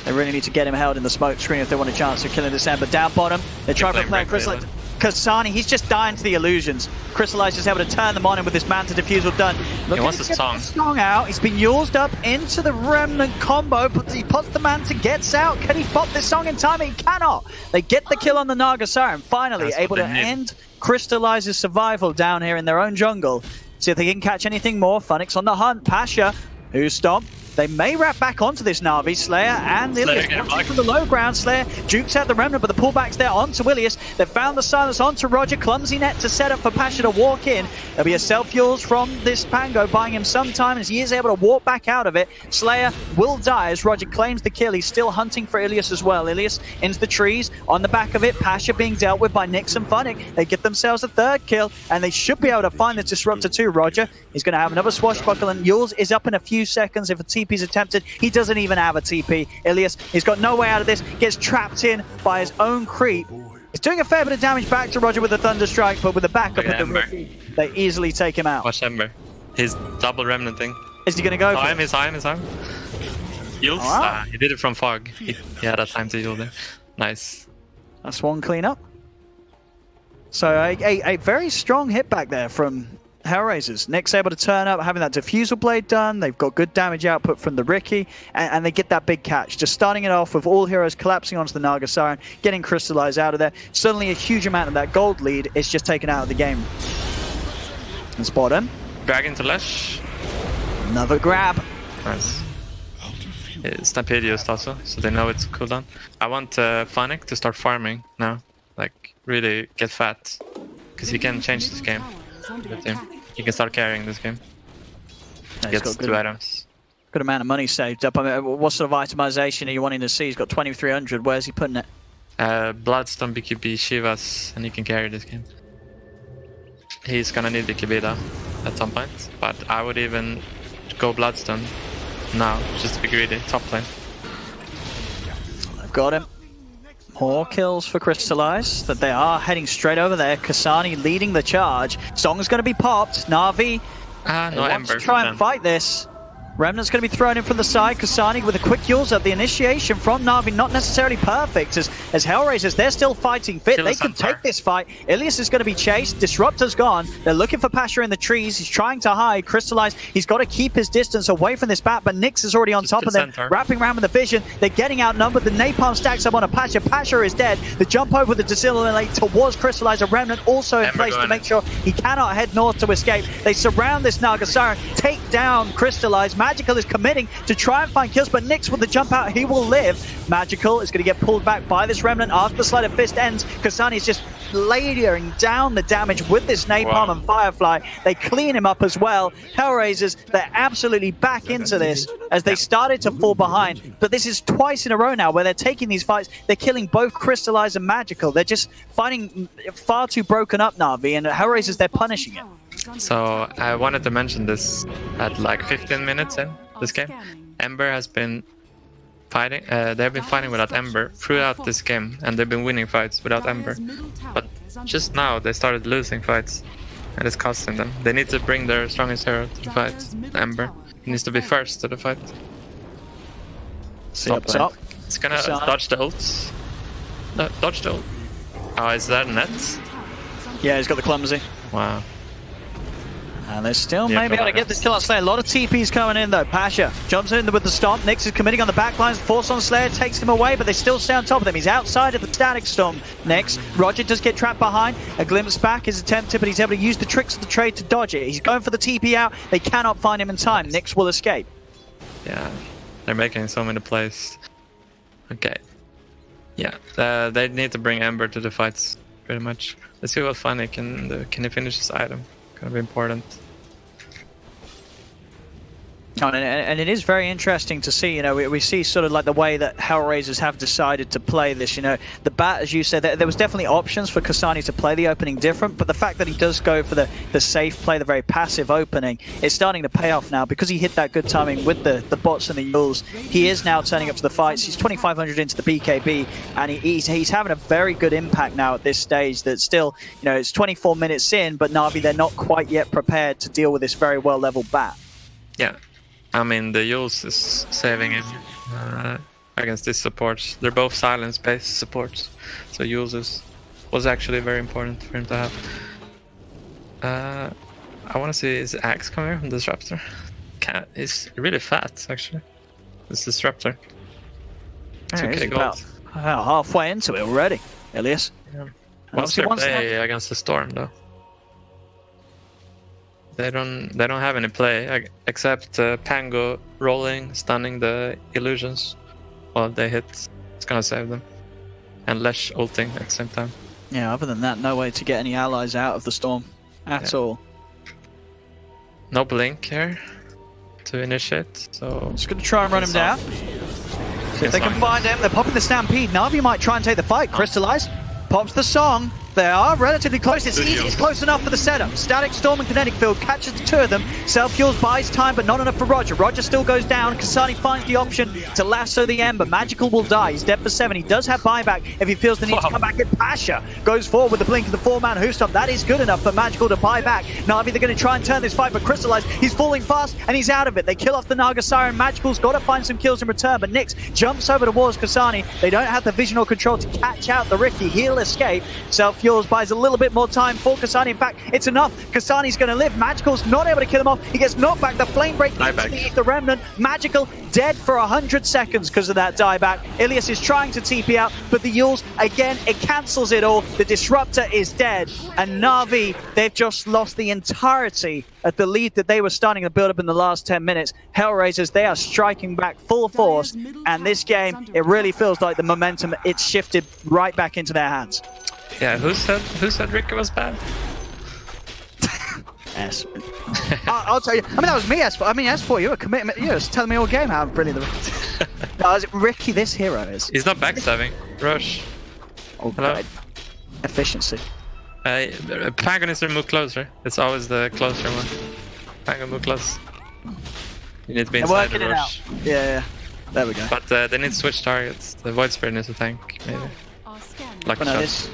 they really need to get him held in the smoke screen if they want a chance of killing this Ember. Down bottom, they try to play Crystal. Kasani, he's just dying to the illusions. Crystallize is able to turn them on him with this Manta Diffusal done. Looking wants to a get song. the song out. He's been used up into the Remnant combo, but he pots the Manta, to gets out. Can he pop this song in time? He cannot. They get the kill on the Naga Siren. Finally, That's able to need. end Crystallizes survival down here in their own jungle. See if they can catch anything more. Funn1k on the hunt. Pasha, who's stomped, They may wrap back onto this Navi. Slayer and Slayer Ilias from the low ground. Slayer jukes out the remnant, but the pullback's there onto Ilias. They found the silence onto Roger. Clumsy net to set up for Pasha to walk in. There'll be a self-fuels from this Pango, buying him some time as he is able to walk back out of it. Slayer will die as Roger claims the kill. He's still hunting for Ilias as well. Ilias into the trees. On the back of it, Pasha being dealt with by Nix and Funn1k. They get themselves a third kill, and they should be able to find the Disruptor too. Roger is going to have another swashbuckle, and Eul's is up in a few seconds if a TP is attempted. He doesn't even have a TP. Ilias, he's got no way out of this, gets trapped in by his own creep. He's doing a fair bit of damage back to Roger with a Thunder Strike, but with the backup of the. Riki, they easily take him out. Watch Ember. He's double remnant thing. Is he going to go Time is time is time. Alright. Ah, he did it from fog. He, he had a time to heal there. Nice. That's one cleanup. So a, a, a very strong hit back there from Hellraisers. Nick's able to turn up, having that diffusal blade done. They've got good damage output from the Riki, and, and they get that big catch. Just starting it off with all heroes collapsing onto the Naga Siren, getting crystallized out of there. Suddenly, a huge amount of that gold lead is just taken out of the game. And spot him. Dragon to Lash. Another grab. Nice. Stampede used also, so they know it's cooldown. I want uh, Funn1k to start farming now. Like, really get fat. Because he can change this game with him. He can start carrying this game. Yeah, he's Gets got two good, items. good amount of money saved up. I mean, what sort of itemization are you wanting to see? He's got 2300. Where's he putting it? Uh, Bloodstone BKB Shivas, and he can carry this game. He's gonna need BKB though, at some point. But I would even go Bloodstone now, just to be greedy. Top lane. I've got him. More kills for Crystallize. That they are heading straight over there. Kasani leading the charge. Song's going to be popped. Navi Ah, no wants to try and fight this. Remnant's going to be thrown in from the side. Kasani with a quick Eul's up. The initiation from Navi not necessarily perfect as, as Hellraisers, they're still fighting fit. Kill they the can take this fight. Ilias is going to be chased. Disruptor's gone. They're looking for Pasha in the trees. He's trying to hide. Crystallize, he's got to keep his distance away from this bat, but Nyx is already on Just top of them, wrapping around with the vision. They're getting outnumbered. The napalm stacks up on a Pasha. Pasha is dead. The jump over the Dissimilate towards Crystallize. A Remnant also in Ember place to make sure he cannot head north to escape. They surround this Naga Siren, take down Crystallize. Magical is committing to try and find kills, but Nyx with the jump out, he will live. Magical is going to get pulled back by this Remnant after the Sleight of Fist ends. Kasani is just layering down the damage with this Napalm Wow. and Firefly. They clean him up as well. Hellraisers, they're absolutely back into this as they started to fall behind. But this is twice in a row now where they're taking these fights. They're killing both Crystallize and Magical. They're just fighting far too broken up Navi, and Hellraisers, they're punishing it. So I wanted to mention this at like 15 minutes in this game. Ember has been fighting. Uh, they've been fighting without Ember throughout this game, and they've been winning fights without Ember. But just now they started losing fights, and it's costing them. They need to bring their strongest hero to the fight. Ember he needs to be first to the fight. See up Top It's gonna dodge the ults. No, dodge the ult. Oh, is that net? Yeah, he's got the clumsy. Wow. And they're still Yeah, maybe able to get this kill on Slayer. A lot of TPs coming in though. Pasha jumps in with the stomp. Nix is committing on the backlines. Force on Slayer takes him away, but they still stay on top of him. He's outside of the static storm. Next, Roger does get trapped behind. A glimpse back is attempted, but he's able to use the tricks of the trade to dodge it. He's going for the TP out. They cannot find him in time. Nix will escape. Yeah, they're making so many plays. Okay. Yeah, uh, they need to bring Ember to the fights, pretty much. Let's see what Funn1k can do. Can he finish this item? Gonna be important. And, it is very interesting to see, you know, we, see sort of like the way that Hellraisers have decided to play this, you know. The bat, as you said, there, there was definitely options for Kasani to play the opening different, but the fact that he does go for the, the safe play, the very passive opening, is starting to pay off now because he hit that good timing with the, the bots and the Eul's. He is now turning up to the fights. He's 2,500 into the BKB, and he, he's, he's having a very good impact now at this stage that still, you know, it's 24 minutes in, but Navi, they're not quite yet prepared to deal with this very well-leveled bat. Yeah, I mean the Eul's is saving him uh, against this support. They're both silence-based supports, so Eul's is, was actually very important for him to have. Uh, I want to see his axe come here from disruptor. Cat is really fat actually. This disruptor. Yeah, 2k he's gold. about uh, halfway into it already, Ilias. Yeah. What's their play against the storm though? They don't they don't have any play except uh, Pango rolling, stunning the illusions. Well, they hit. It's gonna save them. And Lesh ulting at the same time. Yeah, other than that, no way to get any allies out of the storm at Yeah. all. No blink here to initiate. So Just gonna try and run him down. If they can find him. They're popping the stampede. Navi might try and take the fight. Crystallize. Pops the song. They are relatively close. It's easy. It's close enough for the setup. Static Storm and Kinetic Field catches the two of them. Self Fuels buys time, but not enough for Roger. Roger still goes down. Kasani finds the option to lasso the Ember. Magical will die. He's dead for seven. He does have buyback if he feels the need to come back. And Pasha goes forward with the blink of the four-man who stop. That is good enough for Magical to buy back. Navi, they're going to try and turn this fight, but Crystallize, he's falling fast and he's out of it. They kill off the Naga Siren. Magical's got to find some kills in return, but Nyx jumps over towards Kasani. They don't have the vision or control to catch out the Riki. He'll escape. Self Fuels buys a little bit more time for Kasani. In fact, it's enough. Kasani's going to live. Magical's not able to kill him off. He gets knocked back. The flame break Dieback. into the Ether Remnant. Magical dead for 100 seconds because of that dieback. Ilias is trying to TP out, but the Eul's, again, it cancels it all. The Disruptor is dead. And Navi, they've just lost the entirety of the lead that they were starting to build up in the last 10 minutes. Hellraisers, they are striking back full force. And this game, it really feels like the momentum, it's shifted right back into their hands. Yeah, who said who said Riki was bad? Yes. I'll, I'll tell you. I mean, that was me. S4. I mean, S4, you're a commitment. You're just telling me all game how brilliant the. no, it's Riki, this hero is. He's not backstabbing. Rush. Oh, Hello? God. Efficiency. Uh, Pango is to move closer. It's always the closer one. Pango move close. You need to be inside the working it out. rush. Yeah, yeah. There we go. But uh, they need to switch targets. The Void Spirit needs to tank, maybe. Are scanning. Like no, shot. this,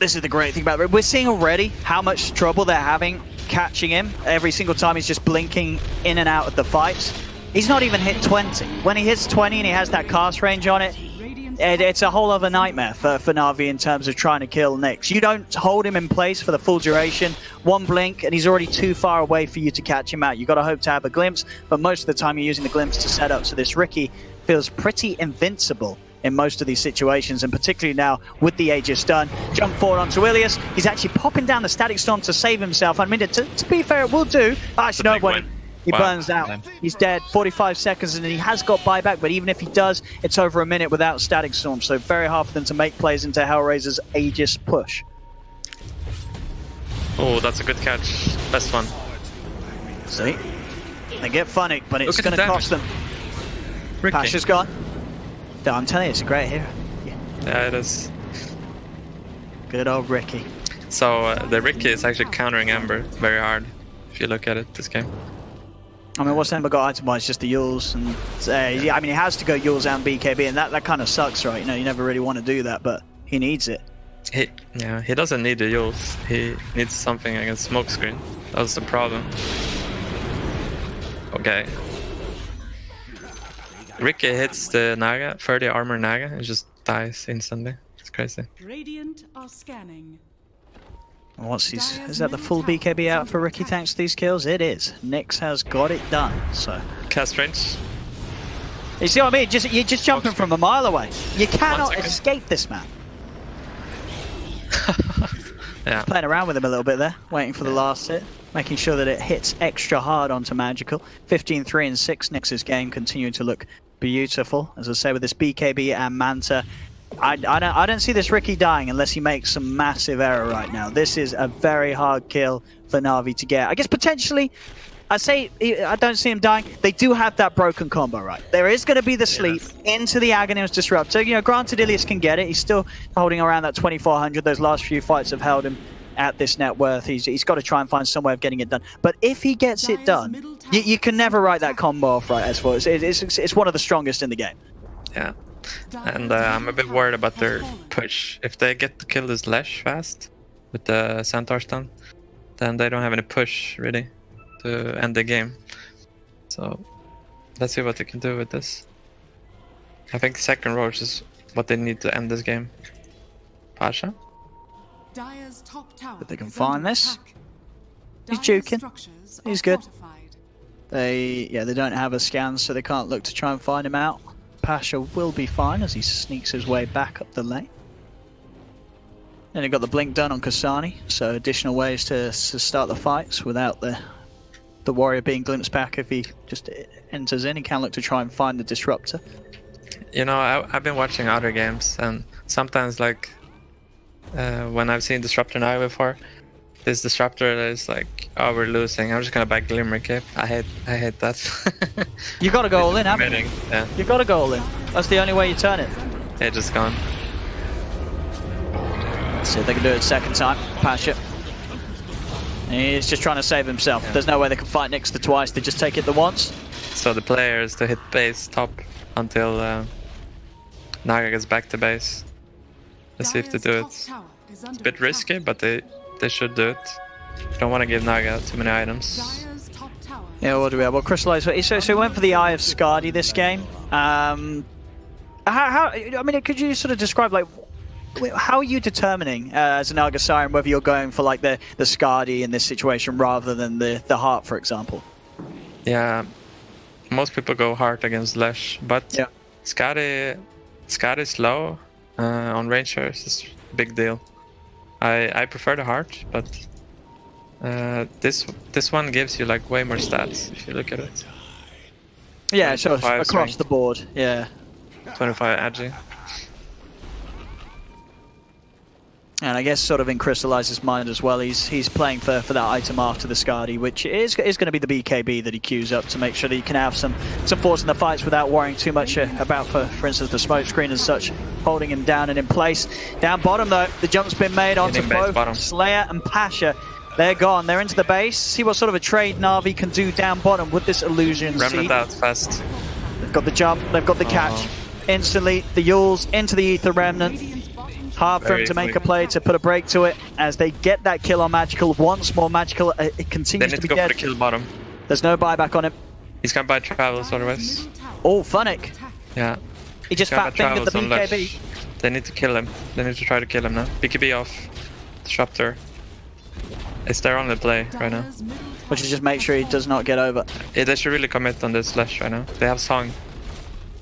this is the great thing about it. We're seeing already how much trouble they're having catching him. Every single time he's just blinking in and out of the fights. He's not even hit 20. When he hits 20 and he has that cast range on it, it, it's a whole other nightmare for, for Navi in terms of trying to kill Nyx. You don't hold him in place for the full duration. One blink, and he's already too far away for you to catch him out. You've got to hope to have a glimpse, but most of the time you're using the glimpse to set up. So this Riki feels pretty invincible in most of these situations, and particularly now with the Aegis done. Jump forward onto Ilias. He's actually popping down the Static Storm to save himself. I mean, to, to be fair, it will do. Ah, actually, no, big when he Wow. burns out. He's dead. 45 seconds, and he has got buyback. But even if he does, it's over a minute without static storm. So very hard for them to make plays into Hellraiser's Aegis push. Oh, that's a good catch. Best one. See, they get funny, but it's going to cost them. Riki. Pasha's gone. No, I'm telling you, it's a great hero. Yeah, it is. Good old Riki. So uh, the Riki is actually countering Ember very hard. If you look at it this game. I mean, what's Ember got itemized? Just the Eul's, and uh, yeah, I mean, he has to go Eul's and BKB, and that, that kind of sucks, right? You know, you never really want to do that, but he needs it. He yeah, he doesn't need the Eul's. He needs something against smokescreen. That was the problem. Okay. Riki hits the Naga, 30 armor Naga, and just dies instantly. It's crazy. Radiant are scanning. And What's his, is that the full BKB out for Riki thanks to these kills? It is. Nyx has got it done, so. Cast range. You see what I mean? Just you're just jumping from a mile away. You cannot escape this man. Yeah. Playing around with him a little bit there, waiting for the last hit, making sure that it hits extra hard onto Magical. 15-3 and 6 Nyx's game continuing to look beautiful. As I say, with this BKB and Manta, I, I, don't, I don't see this Riki dying unless he makes some massive error right now. This is a very hard kill for Navi to get. I guess potentially, I say I don't see him dying. They do have that broken combo, right? There is going to be the sleep into the Aghanim's Disruptor. You know, granted, Ilias can get it. He's still holding around that 2400. Those last few fights have held him at this net worth. He's, he's got to try and find some way of getting it done. But if he gets it done, you, you can never write that combo off right, as well. It's, it's, it's one of the strongest in the game. Yeah. And uh, I'm a bit worried about their push. If they get to kill this Lesh fast with the Centaur stun, then they don't have any push really to end the game. So let's see what they can do with this. I think second Rosh is what they need to end this game. Pasha? Dire's top tower But they can find this. attack. He's Dire's juking. He's are good. They yeah, they don't have a scan, so they can't look to try and find him out. Pasha will be fine as he sneaks his way back up the lane. And he got the blink done on Kasani, so additional ways to, to start the fights without the the warrior being glimpsed back. If he just enters in, he can look to try and find the disruptor. You know, I, I've been watching other games, and sometimes, like, uh, when I've seen Disruptor now before, this Disruptor is like, oh, we're losing. I'm just gonna buy Glimmer Cape. I hate, I hate that. You got to go all in, haven't you? Yeah, You got to go all in. That's the only way you turn it. it just gone. See if they can do it second time. Pass it. He's just trying to save himself. There's no way they can fight Nyx the twice. They just take it the once. So the player is to hit base top until uh, Naga gets back to base. Let's see if they do it. It's A bit risky, but they they should do it. Don't want to give Naga too many items. Dire's top tower. Yeah, what do we have? Well, Crystallize. So, so we went for the Eye of Skadi this game. Um, how, how, I mean, could you sort of describe, like, how are you determining uh, as an Naga Siren whether you're going for, like, the, the Skadi in this situation rather than the, the Heart, for example? Yeah, most people go hard against Lesh, but Yeah. Skadi Skadi is low uh, on rangers is a big deal. I I prefer the heart, but uh, this this one gives you like way more stats if you look at it. Yeah, so across strength. the board. Yeah. 25 agi. And I guess sort of in Crystallize's mind as well, he's he's playing for, for that item after the Skadi, which is is going to be the BKB that he queues up to make sure that he can have some some force in the fights without worrying too much uh, about, for for instance, the smoke screen and such, holding him down and in place. Down bottom though, the jump's been made onto both bottom. Slayer and Pasha. They're gone. They're into the base. See what sort of a trade Navi can do down bottom with this illusion. Remnant seed. out fast. They've got the jump. They've got the catch. Instantly, the Eul's into the Ether Remnant. Hard for him to make a play to put a break to it as they get that kill on Magical. Once more, Magical, uh, it They continues need to to be go for dead. the kill bottom. There's no buyback on him. He's gonna buy travels otherwise. middle tower. Oh, Funnick. Yeah. He just Gonna fat fingered the travels on BKB. They need to kill him. They need to try to kill him now. BKB off. Disruptor. It's their only play right now. Dire's middle tower. Which is just make sure he does not get over. Yeah, they should really commit on this Slash right now. They have Song.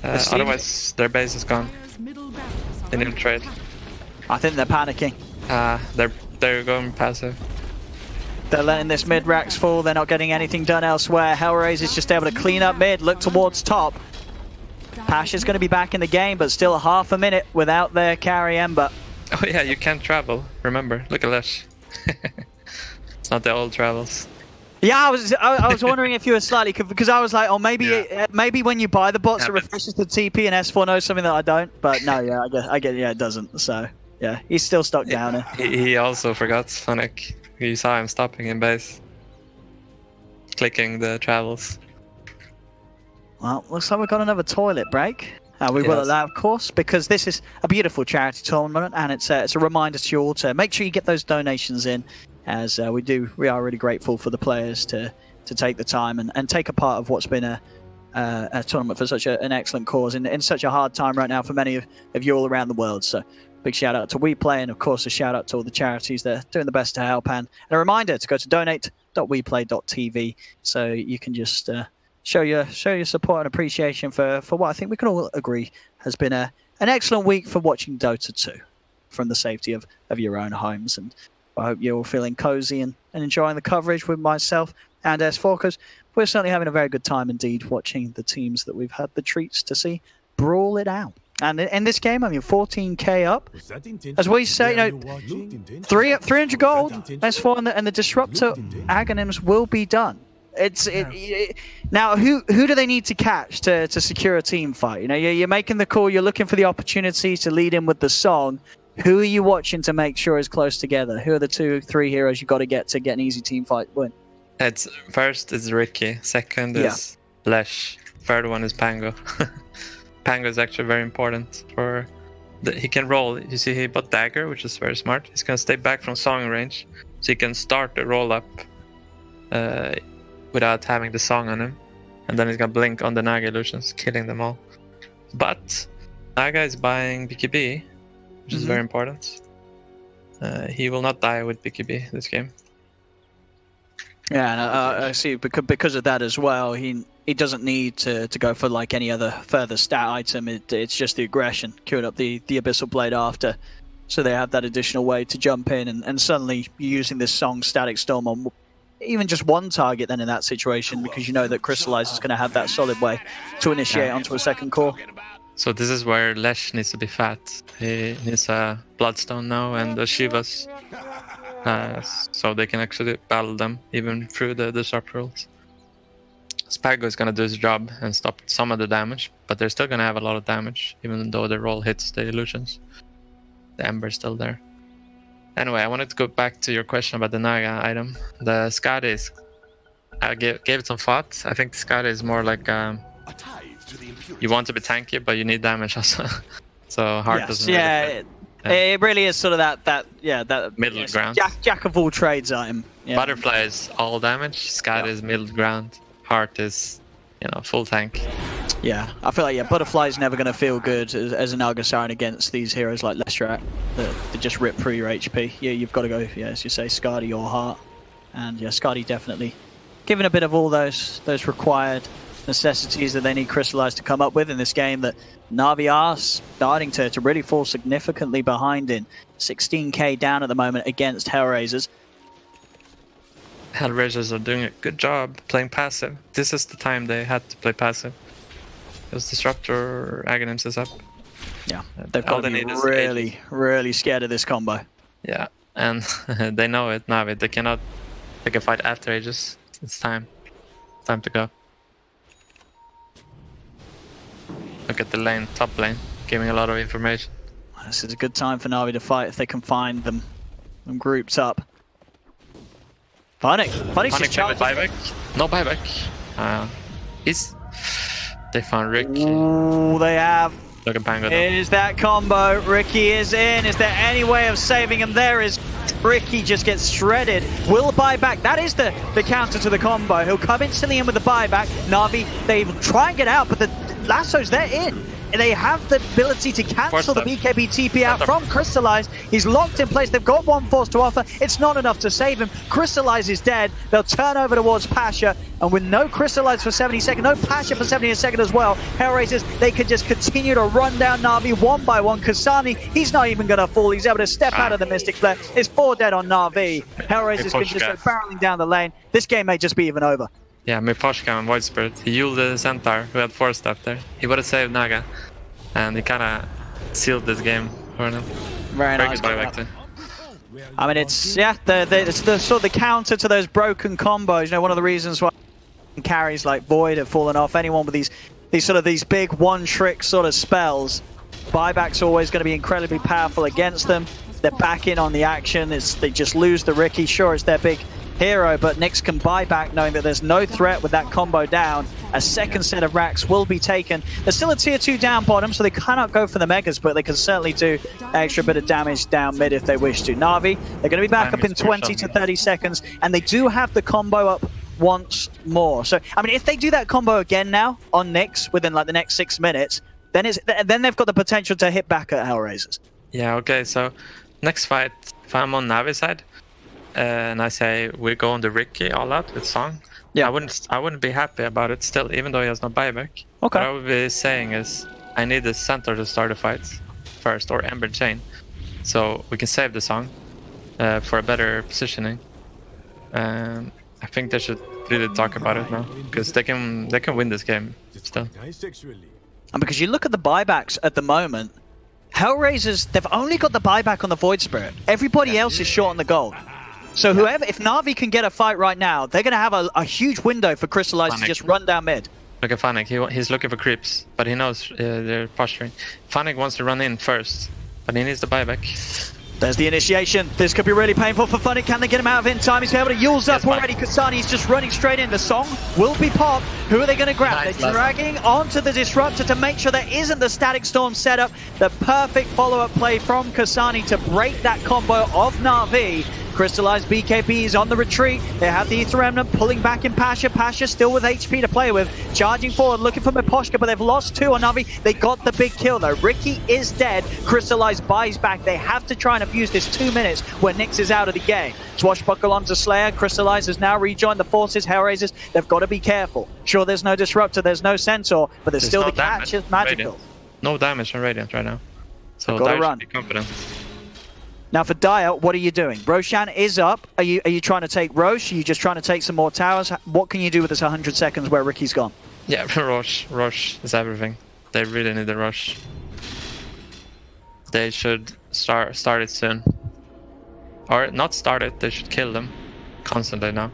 Uh, otherwise, their base is gone. Dire's middle barracks are They need to trade. I think they're panicking. Uh, they're they're going passive. They're letting this mid racks fall. They're not getting anything done elsewhere. Hellraiser is just able to clean up mid, look towards top. Pasha's going to be back in the game, but still half a minute without their carry Ember. Oh yeah, you can't travel. Remember, look at Lesh. it's not the old travels. Yeah, I was I, I was wondering if you were slightly because I was like, oh, maybe Yeah. uh, maybe when you buy the bots, Yeah, it refreshes the TP and S4 knows something that I don't. But no, yeah, I get, I get, yeah, it doesn't. So yeah, he's still stuck down there. He, he also forgot Sonic. You saw him stopping in base. Clicking the travels. Well, looks like we've got another toilet break. Uh, we will Yes. allow, of course, because this is a beautiful charity tournament, and it's a, it's a reminder to you all to make sure you get those donations in, as uh, we do. We are really grateful for the players to to take the time and, and take a part of what's been a uh, a tournament for such a, an excellent cause in, in such a hard time right now for many of, of you all around the world. So, big shout out to WePlay, and of course, a shout out to all the charities that are doing the best to help. And, and a reminder to go to donate.weplay.tv so you can just uh, show your show your support and appreciation for, for what I think we can all agree has been a an excellent week for watching Dota 2 from the safety of, of your own homes. And I hope you're all feeling cozy and, and enjoying the coverage with myself and S4 because we're certainly having a very good time indeed watching the teams that we've had the treats to see brawl it out. And in, this game, I mean, 14k up. Was that intentional? As we say, you know, watching? Looked intentional. Three, 300 gold, Was that intentional? S4, and the, and the Disruptor. Aghanims will be done. It's it, it- now who who do they need to catch to, to secure a team fight? You know, you're, you're making the call. You're looking for the opportunity to lead in with the song. Who are you watching to make sure is close together? Who are the two, three heroes you've got to get to get an easy team fight win? It's first is Riki. Second Yeah. is Lesh. Third one is Pango. Pango is actually very important for. The, he can roll. You see, he bought dagger, which is very smart. He's gonna stay back from song range, so he can start the roll up uh, without having the song on him, and then he's gonna blink on the Naga illusions, killing them all. But Naga is buying BKB, which is Mhm. very important. Uh, he will not die with BKB this game. Yeah, and I, I see because because of that as well. He he doesn't need to, to go for like any other further stat item. It, it's just the aggression, queuing up the, the abyssal blade after, So they have that additional way to jump in, and, and suddenly you're using this song Static Storm on even just one target then in that situation because you know that Crystallize is going to have that solid way to initiate onto a second core. So this is where Lesh needs to be fat. He needs a Bloodstone now and a Shivas. Uh, so they can actually battle them even through the disrupt rules. Spago is gonna do his job and stop some of the damage, but they're still gonna have a lot of damage, even though the roll hits the illusions. The Ember's still there. Anyway, I wanted to go back to your question about the Naga item. The Skadi is... I gave, gave it some thought. I think the Skadi is more like... Um, you want to be tanky, but you need damage also. so heart Yes, doesn't yeah, really it, it really is sort of that that yeah that Middle yes, ground. Jack, jack of all trades item. Yeah. Butterfly is all damage. Skadi Yeah. is middle ground. Heart is, you know, full tank. Yeah, I feel like yeah, Butterfly's never going to feel good as, as an Naga Siren against these heroes like Leshrac that, that just rip through your HP. Yeah, you've got to go, yeah, as you say, Skadi or Heart, and yeah, Skadi definitely giving a bit of all those those required necessities that they need Crystallize to come up with in this game that Navi are starting to, to really fall significantly behind in. 16k down at the moment against Hellraisers. Hellraisers are doing a good job playing passive. This is the time they had to play passive. Because Disruptor Aghanims is up. Yeah, they've got to be need is really, really scared of this combo. Yeah, and they know it, Navi. They cannot take a fight after Aegis. It's time. Time to go. Look at the lane, top lane, giving a lot of information. This is a good time for Navi to fight if they can find them, them groups up. Funn1k, Funn1k's Panic just charging. buyback. No buyback. Uh, he's. They found Riki. Ooh, they have. Look at. Is that combo? Riki is in. Is there any way of saving him? There is. Riki just gets shredded. Will buyback. That is the, the counter to the combo. He'll come instantly in with the buyback. Navi, they try and get out, but the lassos, they're in. They have the ability to cancel the BKB TP out from Crystallize. He's locked in place. They've got one force to offer. It's not enough to save him. Crystallize is dead. They'll turn over towards Pasha. And with no Crystallize for 70 seconds, no Pasha for 70 seconds as well, Hellraisers, they can just continue to run down Navi one by one. Kasani, he's not even going to fall. He's able to step out of the Mystic Flare. It's four dead on Navi. Hellraisers can just go barreling down the lane. This game may just be even over. Yeah, Miposhka and Void Spirit. He uled the Centaur, who had four step there. He would have saved Naga. And he kind of sealed this game for them. Very nice. I mean, it's yeah, the, the, it's the sort of the counter to those broken combos. You know, one of the reasons why carries like Void have fallen off. Anyone with these these sort of these big one trick sort of spells, buyback's always going to be incredibly powerful against them. They're back in on the action. It's they just lose the Riki. Sure, it's their big hero, but Nyx can buy back knowing that there's no threat with that combo down. A second set of racks will be taken. There's still a tier two down bottom, so they cannot go for the megas, but they can certainly do extra bit of damage down mid if they wish to. Navi, they're going to be back up in 20 to 30 seconds, and they do have the combo up once more. So, I mean, if they do that combo again now on Nyx within like the next six minutes, then it's then they've got the potential to hit back at Hellraisers. Yeah, okay, so next fight, if I'm on Navi side, and I say we go on the Riki all out with Song, Yeah. I wouldn't I wouldn't be happy about it still, even though he has no buyback. Okay. What I would be saying is I need the Centaur to start the fight first, or Ember Chain, so we can save the Song uh, for a better positioning. Um, I think they should really talk about it now, because they can they can win this game still. And because you look at the buybacks at the moment, Hellraisers, they've only got the buyback on the Void Spirit. Everybody else is short on the gold. So whoever, if Navi can get a fight right now, they're going to have a, a huge window for Crystallize to just run down mid. Look at Funn1k, he, he's looking for creeps, but he knows uh, they're posturing. Funn1k wants to run in first, but he needs the buyback. There's the initiation. This could be really painful for Funn1k. Can they get him out of it in time? He's able to Eul's up Yes, Mike. already. Kasani's just running straight in. The song will be popped. Who are they going to grab? Nice, They're last dragging onto the Disruptor to make sure there isn't the Static Storm setup. The perfect follow-up play from Kasani to break that combo of Na'Vi. Crystallized BKB is on the retreat. They have the Ether Remnant pulling back in Pasha. Pasha still with HP to play with. Charging forward, looking for Miposhka, but they've lost two on Navi. They got the big kill though. Riki is dead. Crystallized buys back. They have to try and abuse this two minutes where Nyx is out of the game. Swashbuckle onto Slayer. Crystallized has now rejoined the forces. Hellraisers, they've got to be careful. Sure, there's no Disruptor, there's no Centaur, but there's, There's still no the catch is magical. Radiant. No damage on Radiant right now. So They've gotta run. confident. Now for Dire, what are you doing? Roshan is up. Are you are you trying to take Rosh? Are you just trying to take some more towers? What can you do with this 100 seconds where Riki's gone? Yeah, Rosh, Rosh is everything. They really need a Rosh. They should start start it soon. Or not start it, they should kill them constantly now.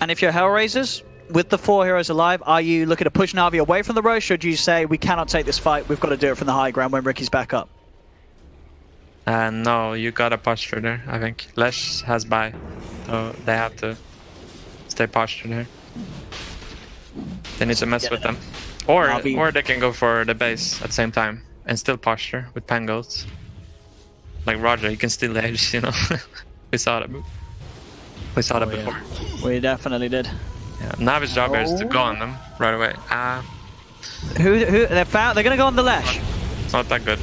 And if you're Hellraisers, with the four heroes alive, are you looking to push Navi away from the Rosh, or do you say we cannot take this fight, we've got to do it from the high ground when Riki's back up? Uh, no, you got a posture there, I think. Lesh has buy, so they have to stay postured here. They need to mess with them. Or, Navi- or they can go for the base at the same time and still posture with Pangos. Like Roger, you can steal the edge, you know? we saw that. We saw that Oh, yeah. before. We definitely did. Yeah. Navi's job is to go on them right away. Ah, Who, who, they're found, they're going to go on the Lesh. it's not that good.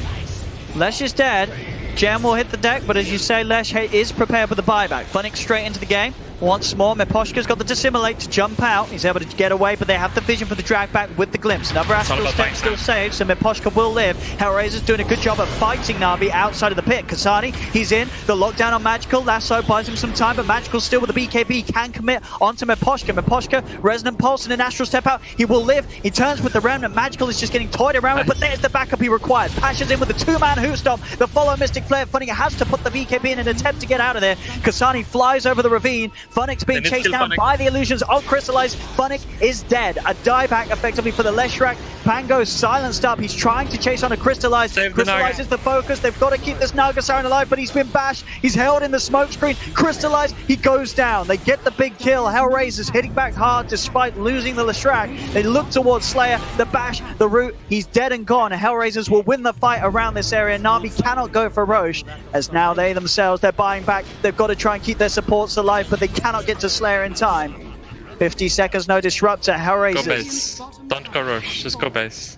Lesh is dead. Gem will hit the deck, but as you say, Lesh is prepared with the buyback. Funn1k straight into the game. Once more, Miposhka's got the Dissimilate to jump out. He's able to get away, but they have the vision for the drag back with the glimpse. Another astral step still saved, so Miposhka will live. Hellraiser's doing a good job of fighting Navi outside of the pit. Kasani, he's in. The lockdown on Magical. Lasso buys him some time, but Magical still with the BKB can commit onto Miposhka. Miposhka, Resonant Pulse and an astral step out. He will live. He turns with the Remnant. Magical is just getting toyed around with, but there's the backup he requires. Pasha's in with the two-man Hoof Stomp. The follow Mystic Flare. Funn1k has to put the BKB in an attempt to get out of there. Kasani flies over the ravine. Funn1k's being chased down Funn1k. by the illusions of Crystallize. Funn1k is dead. A dieback effectively for the Leshrac. Pango silenced up. He's trying to chase on a Crystallize. Save the Crystallize Naga. is the focus. They've got to keep this Naga Siren alive, but he's been bashed. He's held in the smoke screen. Crystallize, he goes down. They get the big kill. Hellraiser's hitting back hard despite losing the Leshrac. They look towards Slayer. The bash, the root. He's dead and gone. Hellraisers will win the fight around this area. Navi cannot go for Rosh, as now they themselves, they're buying back. They've got to try and keep their supports alive, but they cannot get to Slayer in time. 50 seconds, no disruptor. Go Hellraisers. base. Don't go Rosh, just go base.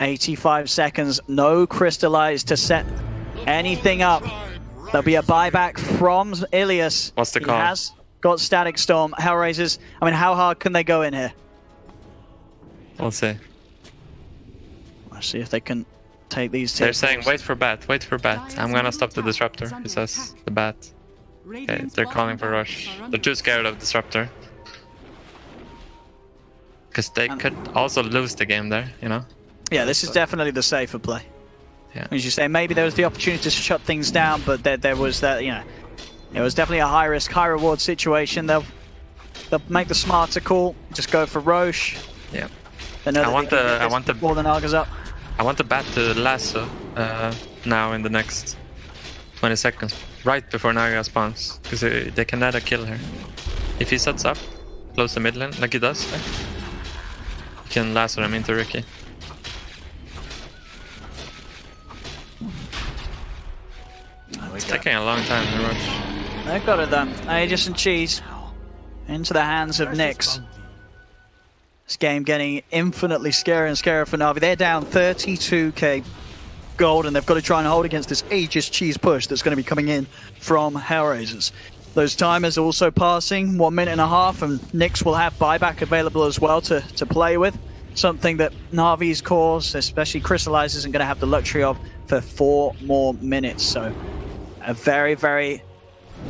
85 seconds, no crystallize to set anything up. There'll be a buyback from Ilias. What's the call? he has got Static Storm. Hellraisers, I mean, how hard can they go in here? We'll see. Let's see if they can take these two. They're saying wait for bat, wait for bat. I'm gonna stop the disruptor, he says. The bat. Okay, they're calling for Rosh. They're too scared of disruptor. Because they could also lose the game there, you know? Yeah, this is definitely the safer play. Yeah. As you say, maybe there was the opportunity to shut things down, but there, there was that, you know, it was definitely a high risk, high reward situation. They'll, they'll make the smarter call, just go for Rosh. Yeah. They I want the I want the- before the Naga's up. I want the bat to lasso uh, now in the next 20 seconds, right before Naga spawns, because they can either kill her. If he sets up close to mid lane, like he does, right? he can lasso him into Riki. It's taking a long time to Rosh. They've got it done. Aegis and Cheese into the hands of Nyx. This game getting infinitely scarier and scarier for Navi. They're down 32k gold and they've got to try and hold against this Aegis Cheese push that's going to be coming in from Hellraisers. Those timers are also passing, one minute and a half, and Nyx will have buyback available as well to, to play with. Something that Navi's cores, especially Crystallize, isn't going to have the luxury of for four more minutes. So a very, very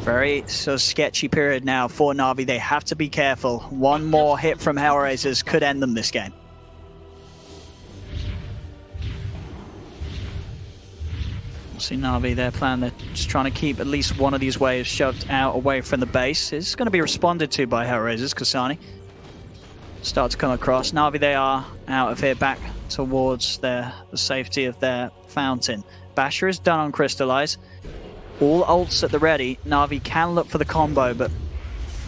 very of sketchy period now for Navi. They have to be careful. One more hit from Hellraisers could end them this game. See Navi, their plan, they're just trying to keep at least one of these waves shoved out away from the base. It's going to be responded to by Hellraisers, Kasani. Start to come across. Navi, they are out of here, back towards their, the safety of their fountain. Basher is done on Crystallize. All ults at the ready. Navi can look for the combo, but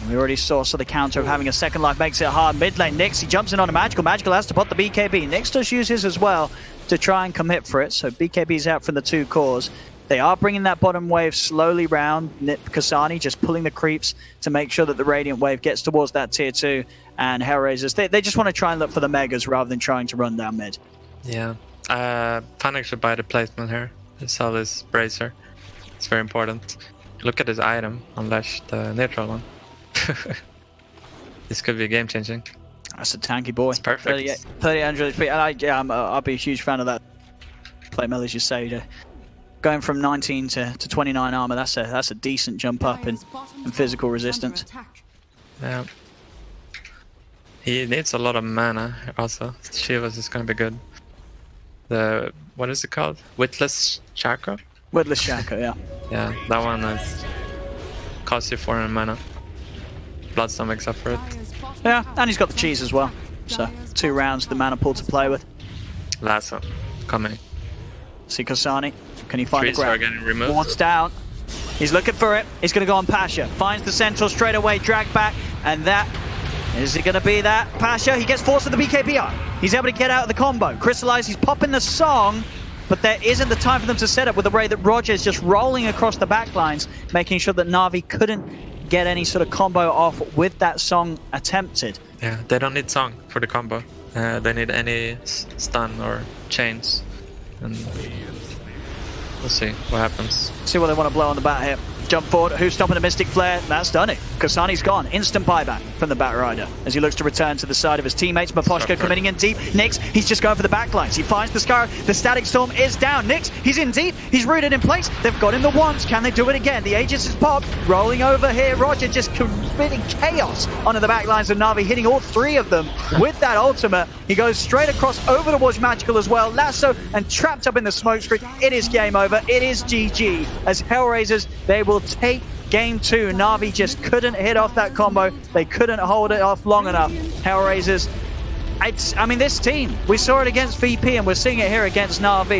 we already saw so the counter of having a second life makes it hard. Mid lane, Nyx, he jumps in on a Magical. Magical has to put the BKB. Nyx does use his as well to try and commit for it, so BKB's out from the two cores. They are bringing that bottom wave slowly round. Nip Kasani just pulling the creeps to make sure that the Radiant wave gets towards that tier 2. And Hellraisers, they, they just want to try and look for the Megas rather than trying to run down mid. Yeah. Uh, Panic should buy the placement here. Sell this bracer. It's very important. Look at his item, unless the neutral one. this could be a game changing. That's a tanky boy. It's perfect. 38 3800 HP. And I, yeah, I'm, uh, I'll be a huge fan of that play mill, as you say. Jay. going from 19 to, to 29 armor, that's a that's a decent jump up in, in physical tower is under resistance. Yeah. He needs a lot of mana also. Shivas is gonna be good. The what is it called? Witless Shako? Witless Shako, yeah. Yeah, that one is costs you 400 mana. Bloodstone makes up for it. Yeah, and he's got the cheese as well. So two rounds the mana pool to play with. Lasso coming. See Kasani, can he find Trees the are grab? getting removed. Wants down. He's looking for it. He's going to go on Pasha. Finds the central straight away, drag back, and that is it going to be that Pasha? He gets forced to the BKBR. He's able to get out of the combo. Crystallize. He's popping the song, but there isn't the time for them to set up with the way that Roger is just rolling across the backlines, making sure that Navi couldn't get any sort of combo off with that song attempted. Yeah, they don't need song for the combo. Uh, they need any stun or chains. And we'll see what happens. See what they want to blow on the bat here. Jump forward. Who's stopping the Mystic Flare? That's done it. Kasani's gone. Instant buyback from the Bat Rider as he looks to return to the side of his teammates. Miposhka committing in deep. Nyx, he's just going for the backlines. He finds the Scar. The Static Storm is down. Nyx, he's in deep. He's rooted in place. They've got him the once. Can they do it again? The Aegis is popped. Rolling over here. Roger just committing chaos onto the backlines of Navi, hitting all three of them with that ultimate. He goes straight across over towards Magical as well. Lasso and trapped up in the smoke screen. It is game over. It is GG. As Hellraisers, they will take game two. Navi just couldn't hit off that combo. They couldn't hold it off long enough. Hellraisers. It's, I mean, this team, we saw it against VP and we're seeing it here against Navi.